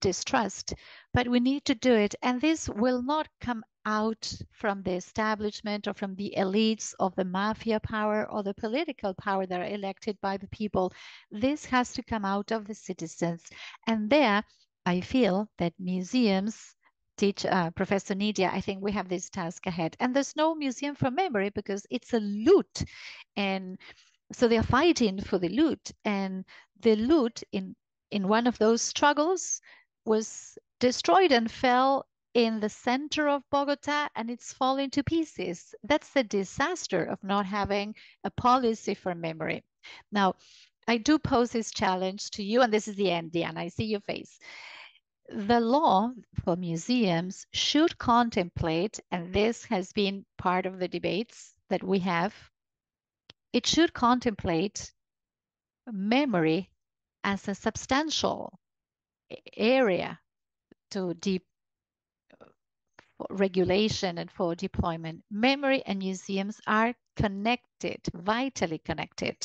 distrust. But we need to do it. And this will not come out from the establishment or from the elites of the mafia power or the political power that are elected by the people. This has to come out of the citizens. And there, I feel that museums teach uh, Professor Nidia, I think we have this task ahead. And there's no museum for memory because it's a loot. And so they're fighting for the loot. And the loot in, in one of those struggles was destroyed and fell in the center of Bogota and it's falling to pieces. That's the disaster of not having a policy for memory. Now, I do pose this challenge to you, and this is the end, Diana. I see your face. The law for museums should contemplate, and this has been part of the debates that we have, it should contemplate memory as a substantial area to deep regulation and for deployment. Memory and museums are connected, vitally connected.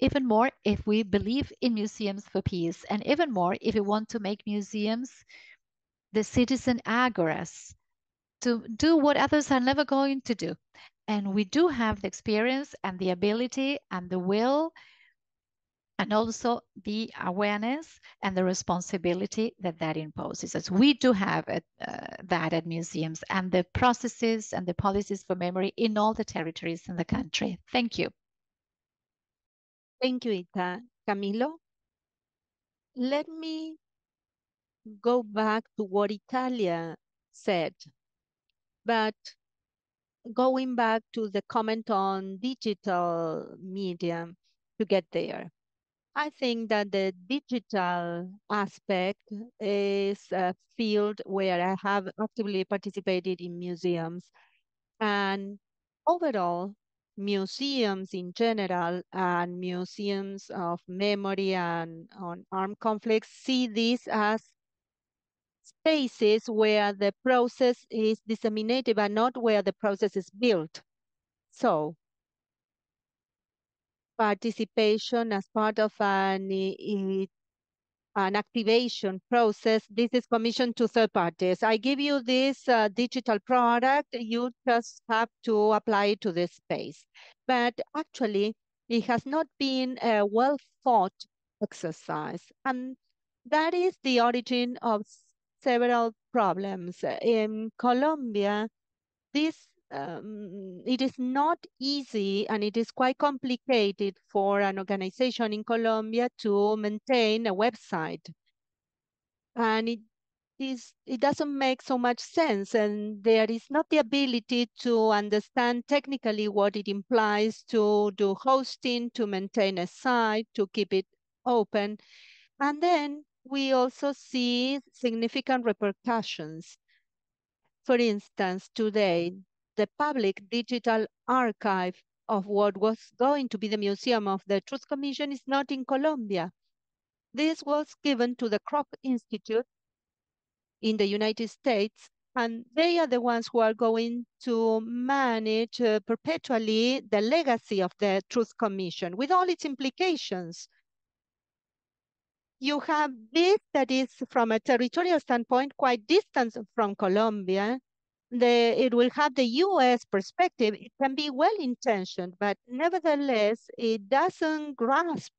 Even more if we believe in museums for peace, and even more if we want to make museums the citizen agoras to do what others are never going to do. And we do have the experience and the ability and the will and also the awareness and the responsibility that that imposes. As we do have uh, that at museums and the processes and the policies for memory in all the territories in the country. Thank you. Thank you, Ita. Camilo, let me go back to what Italia said, but going back to the comment on digital media to get there. I think that the digital aspect is a field where I have actively participated in museums. And overall, museums in general and museums of memory and on armed conflicts see this as spaces where the process is disseminated, but not where the process is built. So participation as part of an, an activation process. This is commissioned to third parties. I give you this uh, digital product. You just have to apply it to this space. But actually, it has not been a well thought exercise. And that is the origin of several problems. In Colombia, this um, it is not easy and it is quite complicated for an organization in Colombia to maintain a website. And it is it doesn't make so much sense and there is not the ability to understand technically what it implies to do hosting, to maintain a site, to keep it open. And then we also see significant repercussions. For instance, today, the public digital archive of what was going to be the Museum of the Truth Commission is not in Colombia. This was given to the Kroc Institute in the United States, and they are the ones who are going to manage uh, perpetually the legacy of the Truth Commission with all its implications. You have this that is, from a territorial standpoint, quite distant from Colombia, the, it will have the US perspective. It can be well intentioned, but nevertheless, it doesn't grasp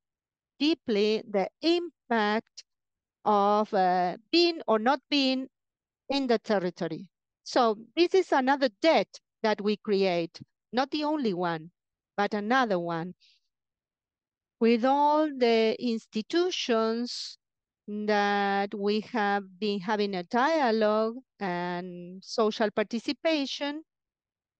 deeply the impact of uh, being or not being in the territory. So this is another debt that we create, not the only one, but another one. With all the institutions that we have been having a dialogue and social participation,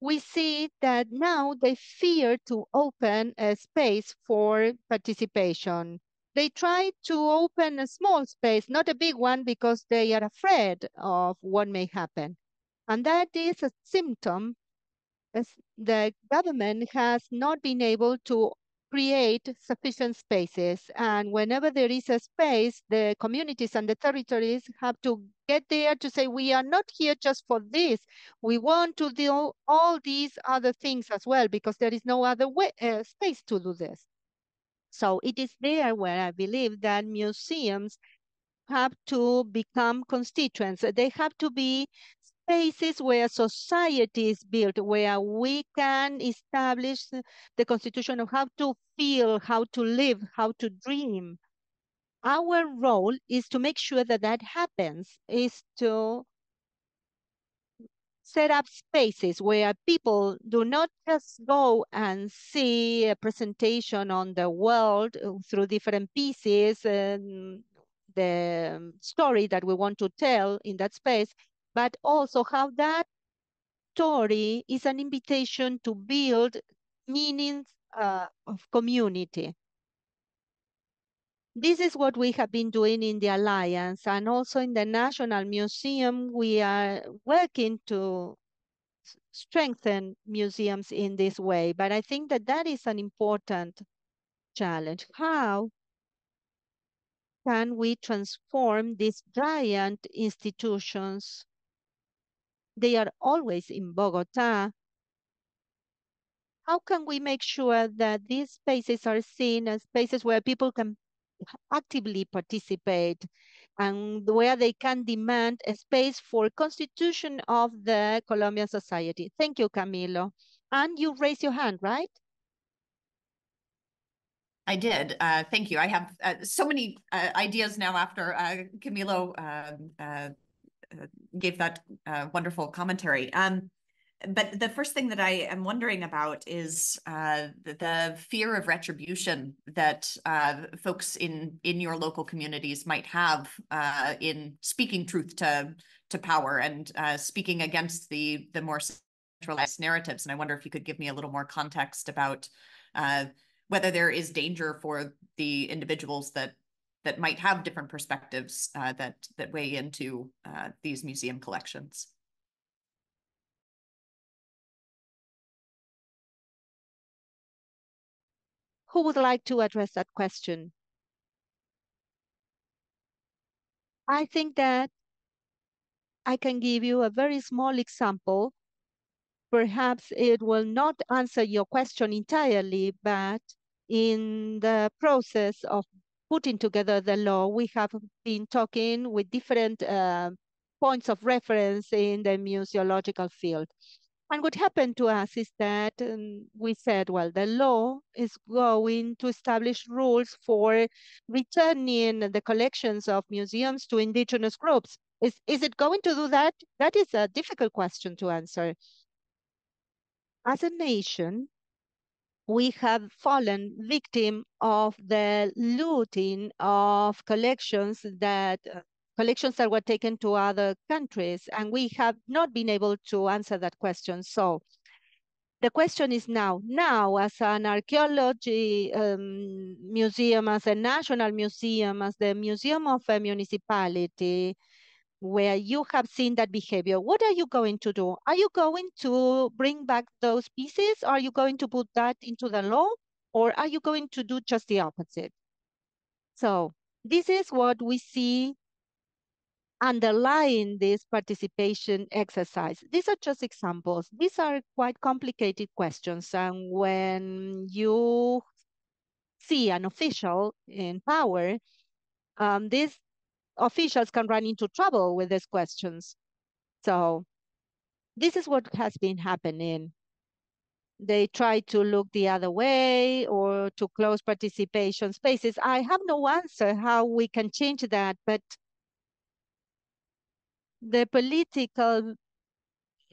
we see that now they fear to open a space for participation. They try to open a small space, not a big one, because they are afraid of what may happen. And that is a symptom the government has not been able to create sufficient spaces. And whenever there is a space, the communities and the territories have to get there to say, we are not here just for this. We want to do all these other things as well, because there is no other way, uh, space to do this. So it is there where I believe that museums have to become constituents. They have to be spaces where society is built, where we can establish the constitution of how to feel, how to live, how to dream. Our role is to make sure that that happens, is to set up spaces where people do not just go and see a presentation on the world through different pieces and the story that we want to tell in that space, but also how that story is an invitation to build meanings uh, of community. This is what we have been doing in the Alliance and also in the National Museum. We are working to strengthen museums in this way, but I think that that is an important challenge. How can we transform these giant institutions they are always in Bogota. How can we make sure that these spaces are seen as spaces where people can actively participate and where they can demand a space for constitution of the Colombian society? Thank you, Camilo. And you raise your hand, right? I did. Uh, thank you. I have uh, so many uh, ideas now after uh, Camilo um, uh, gave that uh, wonderful commentary. Um, but the first thing that I am wondering about is uh, the, the, fear of retribution that uh, folks in in your local communities might have uh, in speaking truth to to power and uh, speaking against the the more centralized narratives. And I wonder if you could give me a little more context about whether there is danger for the individuals that that might have different perspectives uh, that that weigh into uh, these museum collections. Who would like to address that question? I think that I can give you a very small example. Perhaps it will not answer your question entirely, but in the process of putting together the law, we have been talking with different uh, points of reference in the museological field. And what happened to us is that um, we said, well, the law is going to establish rules for returning the collections of museums to indigenous groups. Is, is it going to do that? That is a difficult question to answer. As a nation, we have fallen victim of the looting of collections that uh, collections that were taken to other countries and we have not been able to answer that question. So the question is now now as an archaeology um, museum as a national museum as the museum of a municipality where you have seen that behavior, what are you going to do? Are you going to bring back those pieces? Are you going to put that into the law? Or are you going to do just the opposite? So this is what we see underlying this participation exercise. These are just examples. These are quite complicated questions. And when you see an official in power, um, this officials can run into trouble with these questions. So this is what has been happening. They try to look the other way or to close participation spaces. I have no answer how we can change that, but the political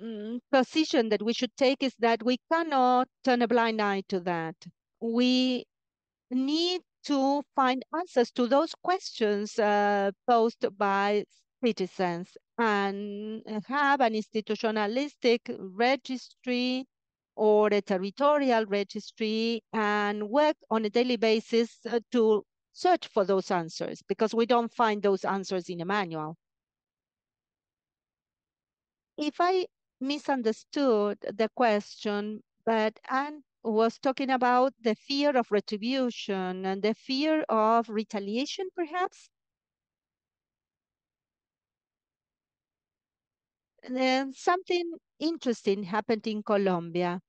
mm, position that we should take is that we cannot turn a blind eye to that. We need to find answers to those questions uh, posed by citizens and have an institutionalistic registry or a territorial registry and work on a daily basis uh, to search for those answers because we don't find those answers in a manual. If I misunderstood the question, but Anne was talking about the fear of retribution and the fear of retaliation, perhaps? And then something interesting happened in Colombia,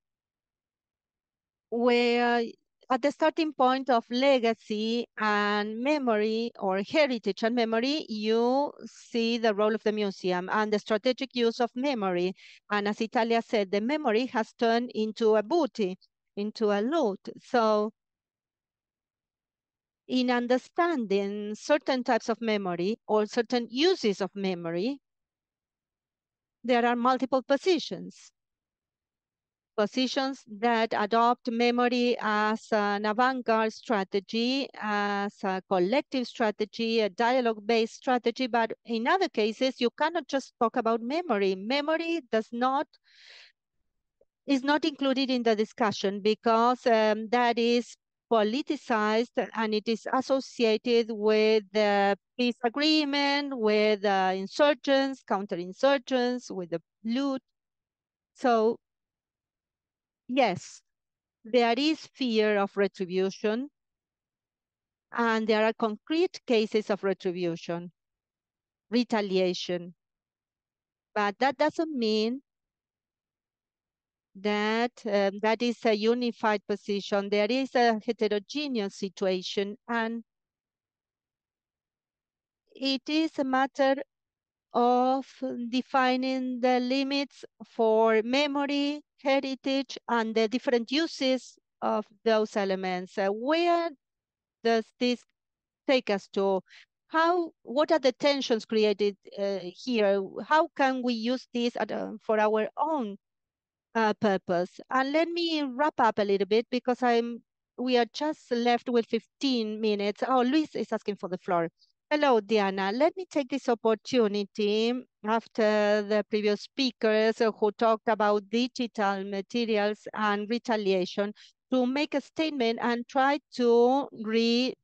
where at the starting point of legacy and memory or heritage and memory, you see the role of the museum and the strategic use of memory. And as Italia said, the memory has turned into a booty, into a loot. So in understanding certain types of memory or certain uses of memory, there are multiple positions. Positions that adopt memory as an avant-garde strategy, as a collective strategy, a dialogue-based strategy, but in other cases, you cannot just talk about memory. Memory does not is not included in the discussion because um, that is politicized and it is associated with the peace agreement, with uh, insurgents, counterinsurgents, with the loot. So yes, there is fear of retribution and there are concrete cases of retribution, retaliation. But that doesn't mean that um, that is a unified position. There is a heterogeneous situation, and it is a matter of defining the limits for memory, heritage, and the different uses of those elements. Uh, where does this take us to? How, what are the tensions created uh, here? How can we use this at, uh, for our own uh, purpose. And let me wrap up a little bit because I'm we are just left with 15 minutes. Oh, Luis is asking for the floor. Hello, Diana. Let me take this opportunity after the previous speakers who talked about digital materials and retaliation to make a statement and try to rebuild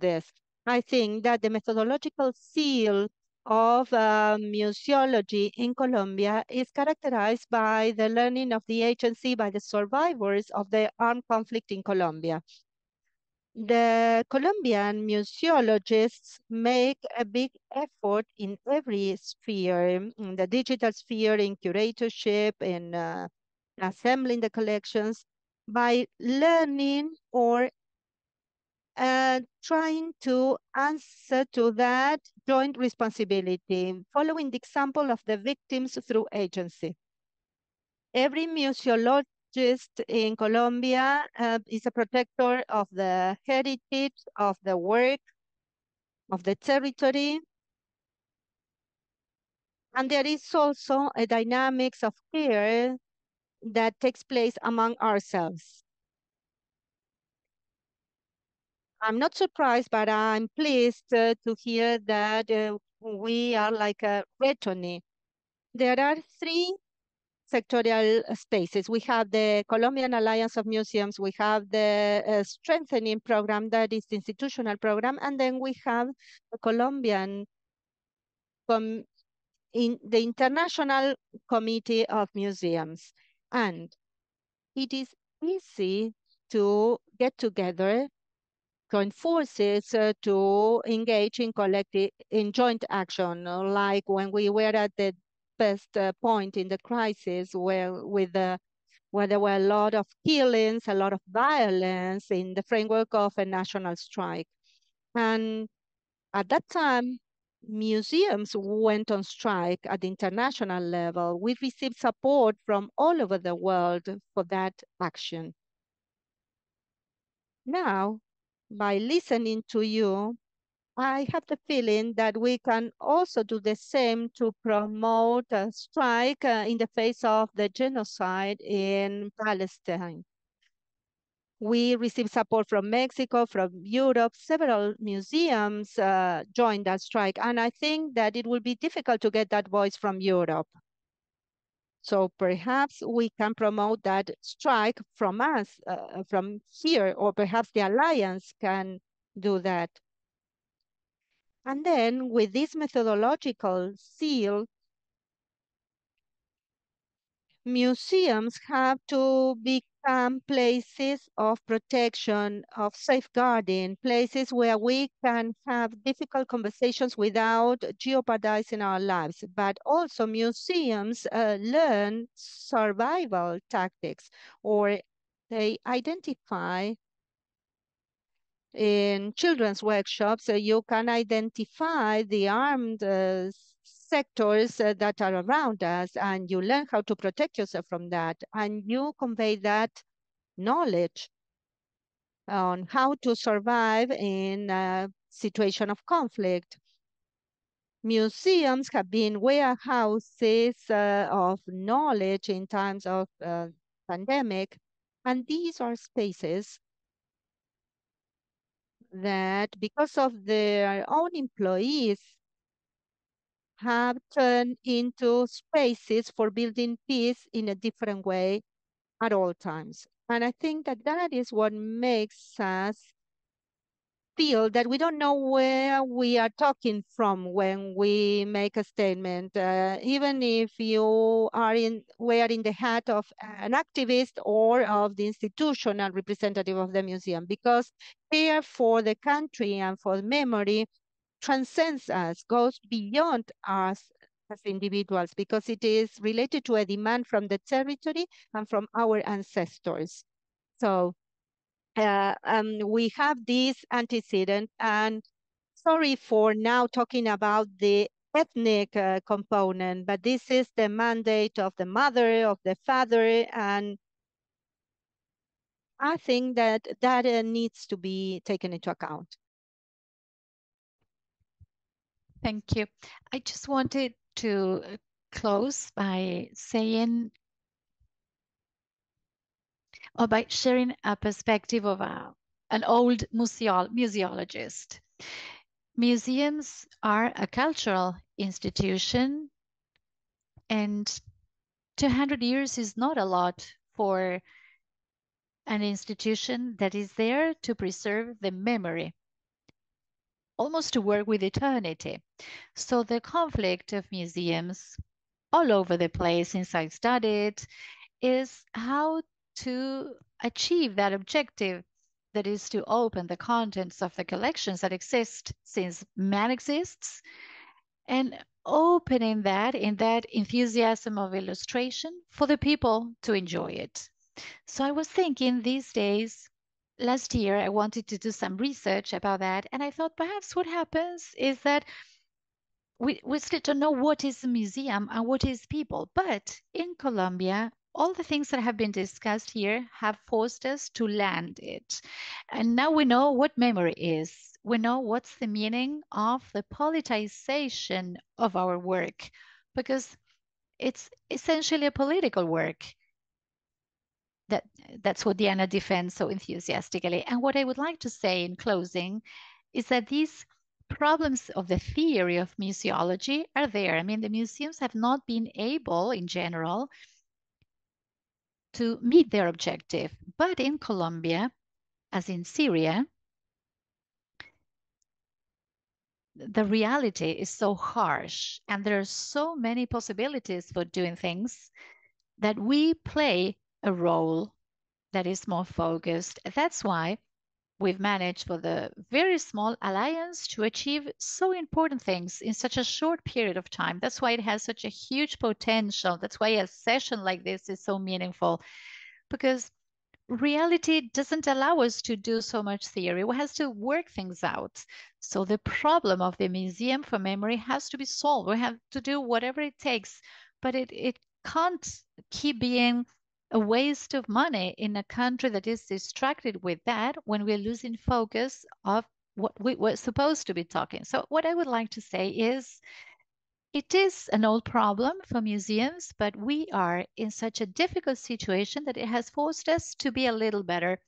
this. I think that the methodological seal of uh, museology in Colombia is characterized by the learning of the agency by the survivors of the armed conflict in Colombia. The Colombian museologists make a big effort in every sphere, in the digital sphere, in curatorship, in uh, assembling the collections, by learning or uh, trying to answer to that joint responsibility, following the example of the victims through agency. Every museologist in Colombia uh, is a protector of the heritage, of the work, of the territory. And there is also a dynamics of care that takes place among ourselves. I'm not surprised, but I'm pleased uh, to hear that uh, we are like a retony. There are three sectorial spaces. We have the Colombian Alliance of Museums, we have the uh, strengthening program, that is the institutional program, and then we have the Colombian com in the International Committee of Museums. And it is easy to get together join forces uh, to engage in collective, in joint action, like when we were at the best uh, point in the crisis where with the where there were a lot of killings, a lot of violence in the framework of a national strike. And at that time, museums went on strike at the international level. We received support from all over the world for that action. Now, by listening to you, I have the feeling that we can also do the same to promote a strike uh, in the face of the genocide in Palestine. We received support from Mexico, from Europe. Several museums uh, joined that strike. And I think that it will be difficult to get that voice from Europe. So perhaps we can promote that strike from us, uh, from here, or perhaps the Alliance can do that. And then with this methodological seal, museums have to become places of protection, of safeguarding, places where we can have difficult conversations without jeopardizing our lives. But also museums uh, learn survival tactics or they identify in children's workshops, uh, you can identify the armed uh, sectors uh, that are around us and you learn how to protect yourself from that and you convey that knowledge on how to survive in a situation of conflict. Museums have been warehouses uh, of knowledge in times of uh, pandemic, and these are spaces that because of their own employees have turned into spaces for building peace in a different way at all times. And I think that that is what makes us feel that we don't know where we are talking from when we make a statement, uh, even if you are in wearing the hat of an activist or of the institutional representative of the museum, because care for the country and for memory transcends us, goes beyond us as individuals, because it is related to a demand from the territory and from our ancestors. So uh, um, we have this antecedent and sorry for now talking about the ethnic uh, component, but this is the mandate of the mother, of the father, and I think that that uh, needs to be taken into account. Thank you. I just wanted to uh, close by saying or by sharing a perspective of a, an old museo museologist. Museums are a cultural institution and 200 years is not a lot for an institution that is there to preserve the memory, almost to work with eternity. So the conflict of museums all over the place since I studied is how to achieve that objective that is to open the contents of the collections that exist since man exists and opening that in that enthusiasm of illustration for the people to enjoy it. So I was thinking these days, last year, I wanted to do some research about that. And I thought perhaps what happens is that we, we still don't know what is a museum and what is people. But in Colombia, all the things that have been discussed here have forced us to land it. And now we know what memory is. We know what's the meaning of the politicization of our work, because it's essentially a political work. That, that's what Diana defends so enthusiastically. And what I would like to say in closing is that these problems of the theory of museology are there. I mean, the museums have not been able, in general, to meet their objective. But in Colombia, as in Syria, the reality is so harsh and there are so many possibilities for doing things that we play a role that is more focused. That's why we've managed for the very small alliance to achieve so important things in such a short period of time. That's why it has such a huge potential. That's why a session like this is so meaningful because reality doesn't allow us to do so much theory. We have to work things out. So the problem of the Museum for Memory has to be solved. We have to do whatever it takes, but it, it can't keep being a waste of money in a country that is distracted with that when we're losing focus of what we were supposed to be talking. So what I would like to say is it is an old problem for museums, but we are in such a difficult situation that it has forced us to be a little better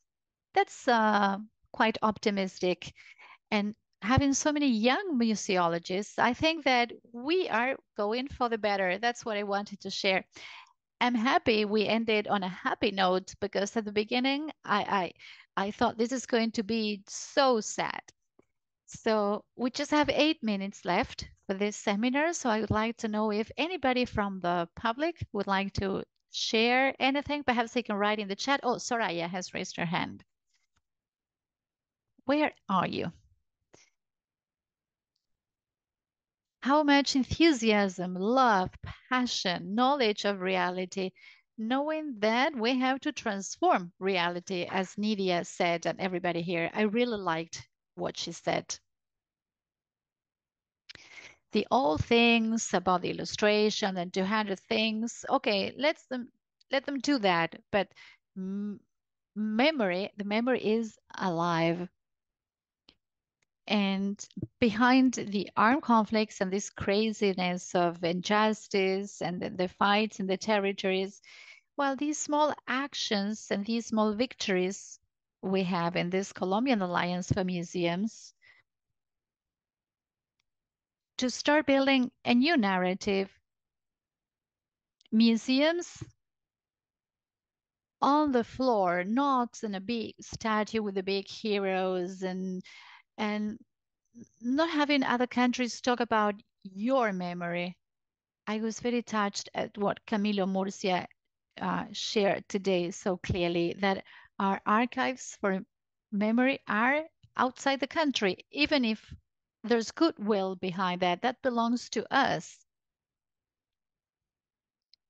that's uh, quite optimistic. And having so many young museologists, I think that we are going for the better. That's what I wanted to share. I'm happy we ended on a happy note because at the beginning I I, I thought this is going to be so sad. So we just have eight minutes left for this seminar. So I would like to know if anybody from the public would like to share anything. Perhaps they can write in the chat. Oh, Soraya has raised her hand. Where are you? How much enthusiasm, love, passion, knowledge of reality, knowing that we have to transform reality, as Nidia said, and everybody here. I really liked what she said. The old things about the illustration and 200 things, okay, let's them let them do that. But memory, the memory is alive. And behind the armed conflicts and this craziness of injustice and the, the fights in the territories, well, these small actions and these small victories we have in this Colombian Alliance for Museums to start building a new narrative. Museums on the floor, not in a big statue with the big heroes and and not having other countries talk about your memory. I was very touched at what Camilo Murcia uh, shared today so clearly that our archives for memory are outside the country, even if there's goodwill behind that, that belongs to us.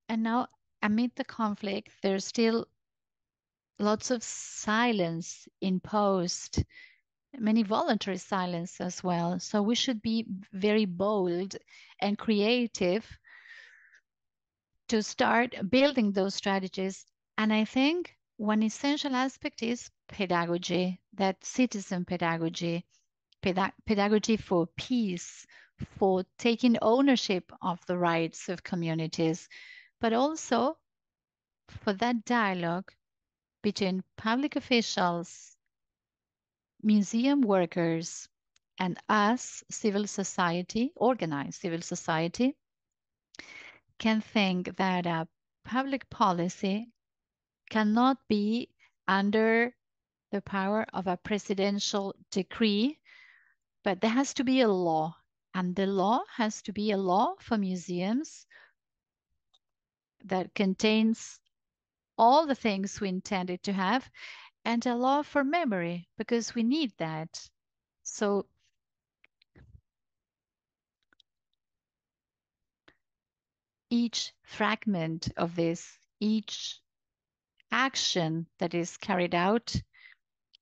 And now, amid the conflict, there's still lots of silence imposed many voluntary silence as well. So we should be very bold and creative to start building those strategies. And I think one essential aspect is pedagogy, that citizen pedagogy, peda pedagogy for peace, for taking ownership of the rights of communities, but also for that dialogue between public officials, museum workers and us, civil society, organized civil society, can think that a public policy cannot be under the power of a presidential decree, but there has to be a law. And the law has to be a law for museums that contains all the things we intended to have and a law for memory because we need that. So each fragment of this, each action that is carried out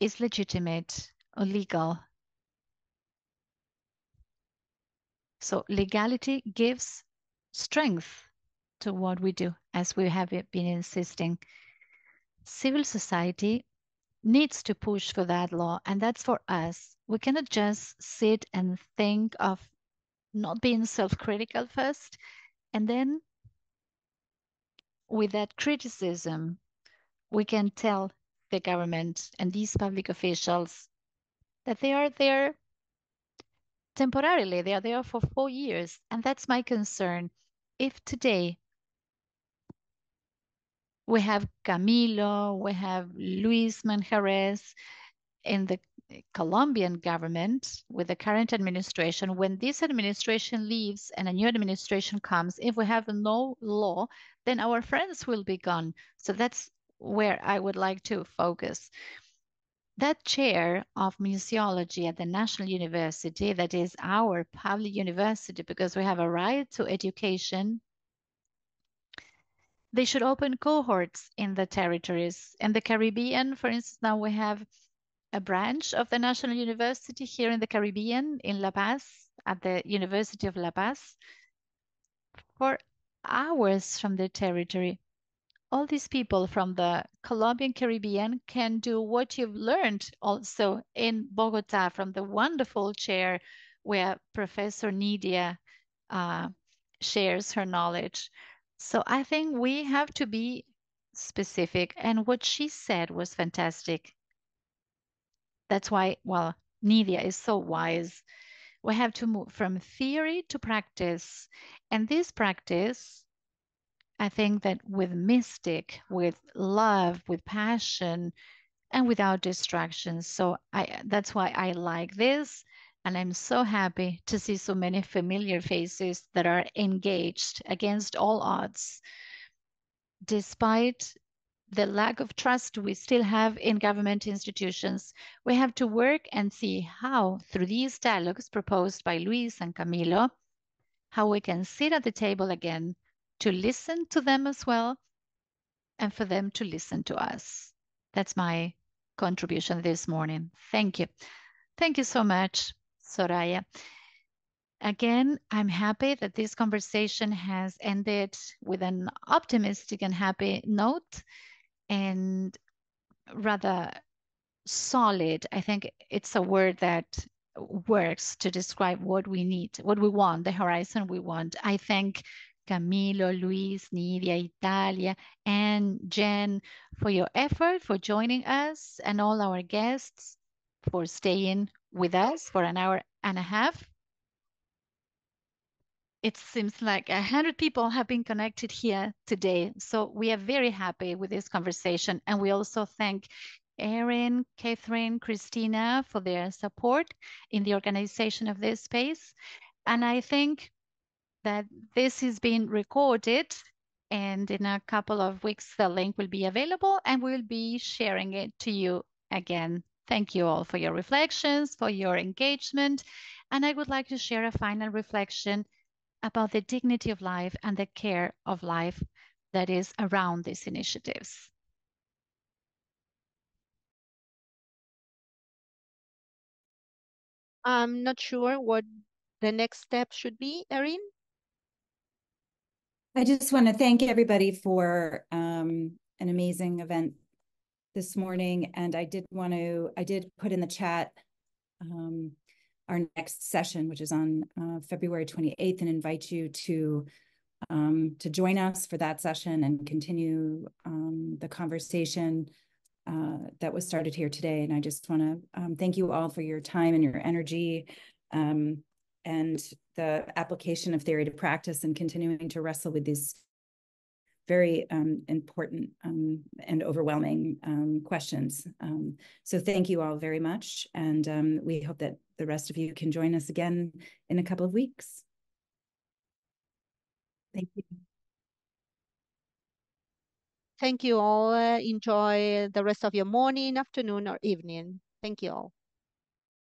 is legitimate or legal. So legality gives strength to what we do, as we have been insisting. Civil society needs to push for that law, and that's for us. We cannot just sit and think of not being self-critical first, and then with that criticism, we can tell the government and these public officials that they are there temporarily. They are there for four years. And that's my concern. If today we have Camilo, we have Luis Manjarres in the Colombian government with the current administration. When this administration leaves and a new administration comes, if we have no law, then our friends will be gone. So that's where I would like to focus. That chair of museology at the National University, that is our public university, because we have a right to education they should open cohorts in the territories. In the Caribbean, for instance, now we have a branch of the National University here in the Caribbean, in La Paz, at the University of La Paz, for hours from the territory. All these people from the Colombian Caribbean can do what you've learned also in Bogota from the wonderful chair where Professor Nidia uh, shares her knowledge. So I think we have to be specific. And what she said was fantastic. That's why, well, Nidia is so wise. We have to move from theory to practice. And this practice, I think that with mystic, with love, with passion, and without distractions. So I that's why I like this. And I'm so happy to see so many familiar faces that are engaged against all odds. Despite the lack of trust we still have in government institutions, we have to work and see how, through these dialogues proposed by Luis and Camilo, how we can sit at the table again to listen to them as well and for them to listen to us. That's my contribution this morning. Thank you. Thank you so much. Soraya. Again, I'm happy that this conversation has ended with an optimistic and happy note and rather solid. I think it's a word that works to describe what we need, what we want, the horizon we want. I thank Camilo, Luis, Nidia, Italia, and Jen for your effort, for joining us, and all our guests for staying with us for an hour and a half. It seems like a hundred people have been connected here today. So we are very happy with this conversation. And we also thank Erin, Catherine, Christina for their support in the organization of this space. And I think that this is being recorded and in a couple of weeks the link will be available and we'll be sharing it to you again Thank you all for your reflections, for your engagement. And I would like to share a final reflection about the dignity of life and the care of life that is around these initiatives. I'm not sure what the next step should be, Erin. I just want to thank everybody for um, an amazing event this morning, and I did want to, I did put in the chat um, our next session, which is on uh, February 28th, and invite you to um, to join us for that session and continue um, the conversation uh, that was started here today. And I just want to um, thank you all for your time and your energy um, and the application of theory to practice and continuing to wrestle with these very um, important um, and overwhelming um, questions. Um, so thank you all very much. And um, we hope that the rest of you can join us again in a couple of weeks. Thank you. Thank you all. enjoy the rest of your morning, afternoon, or evening. Thank you all.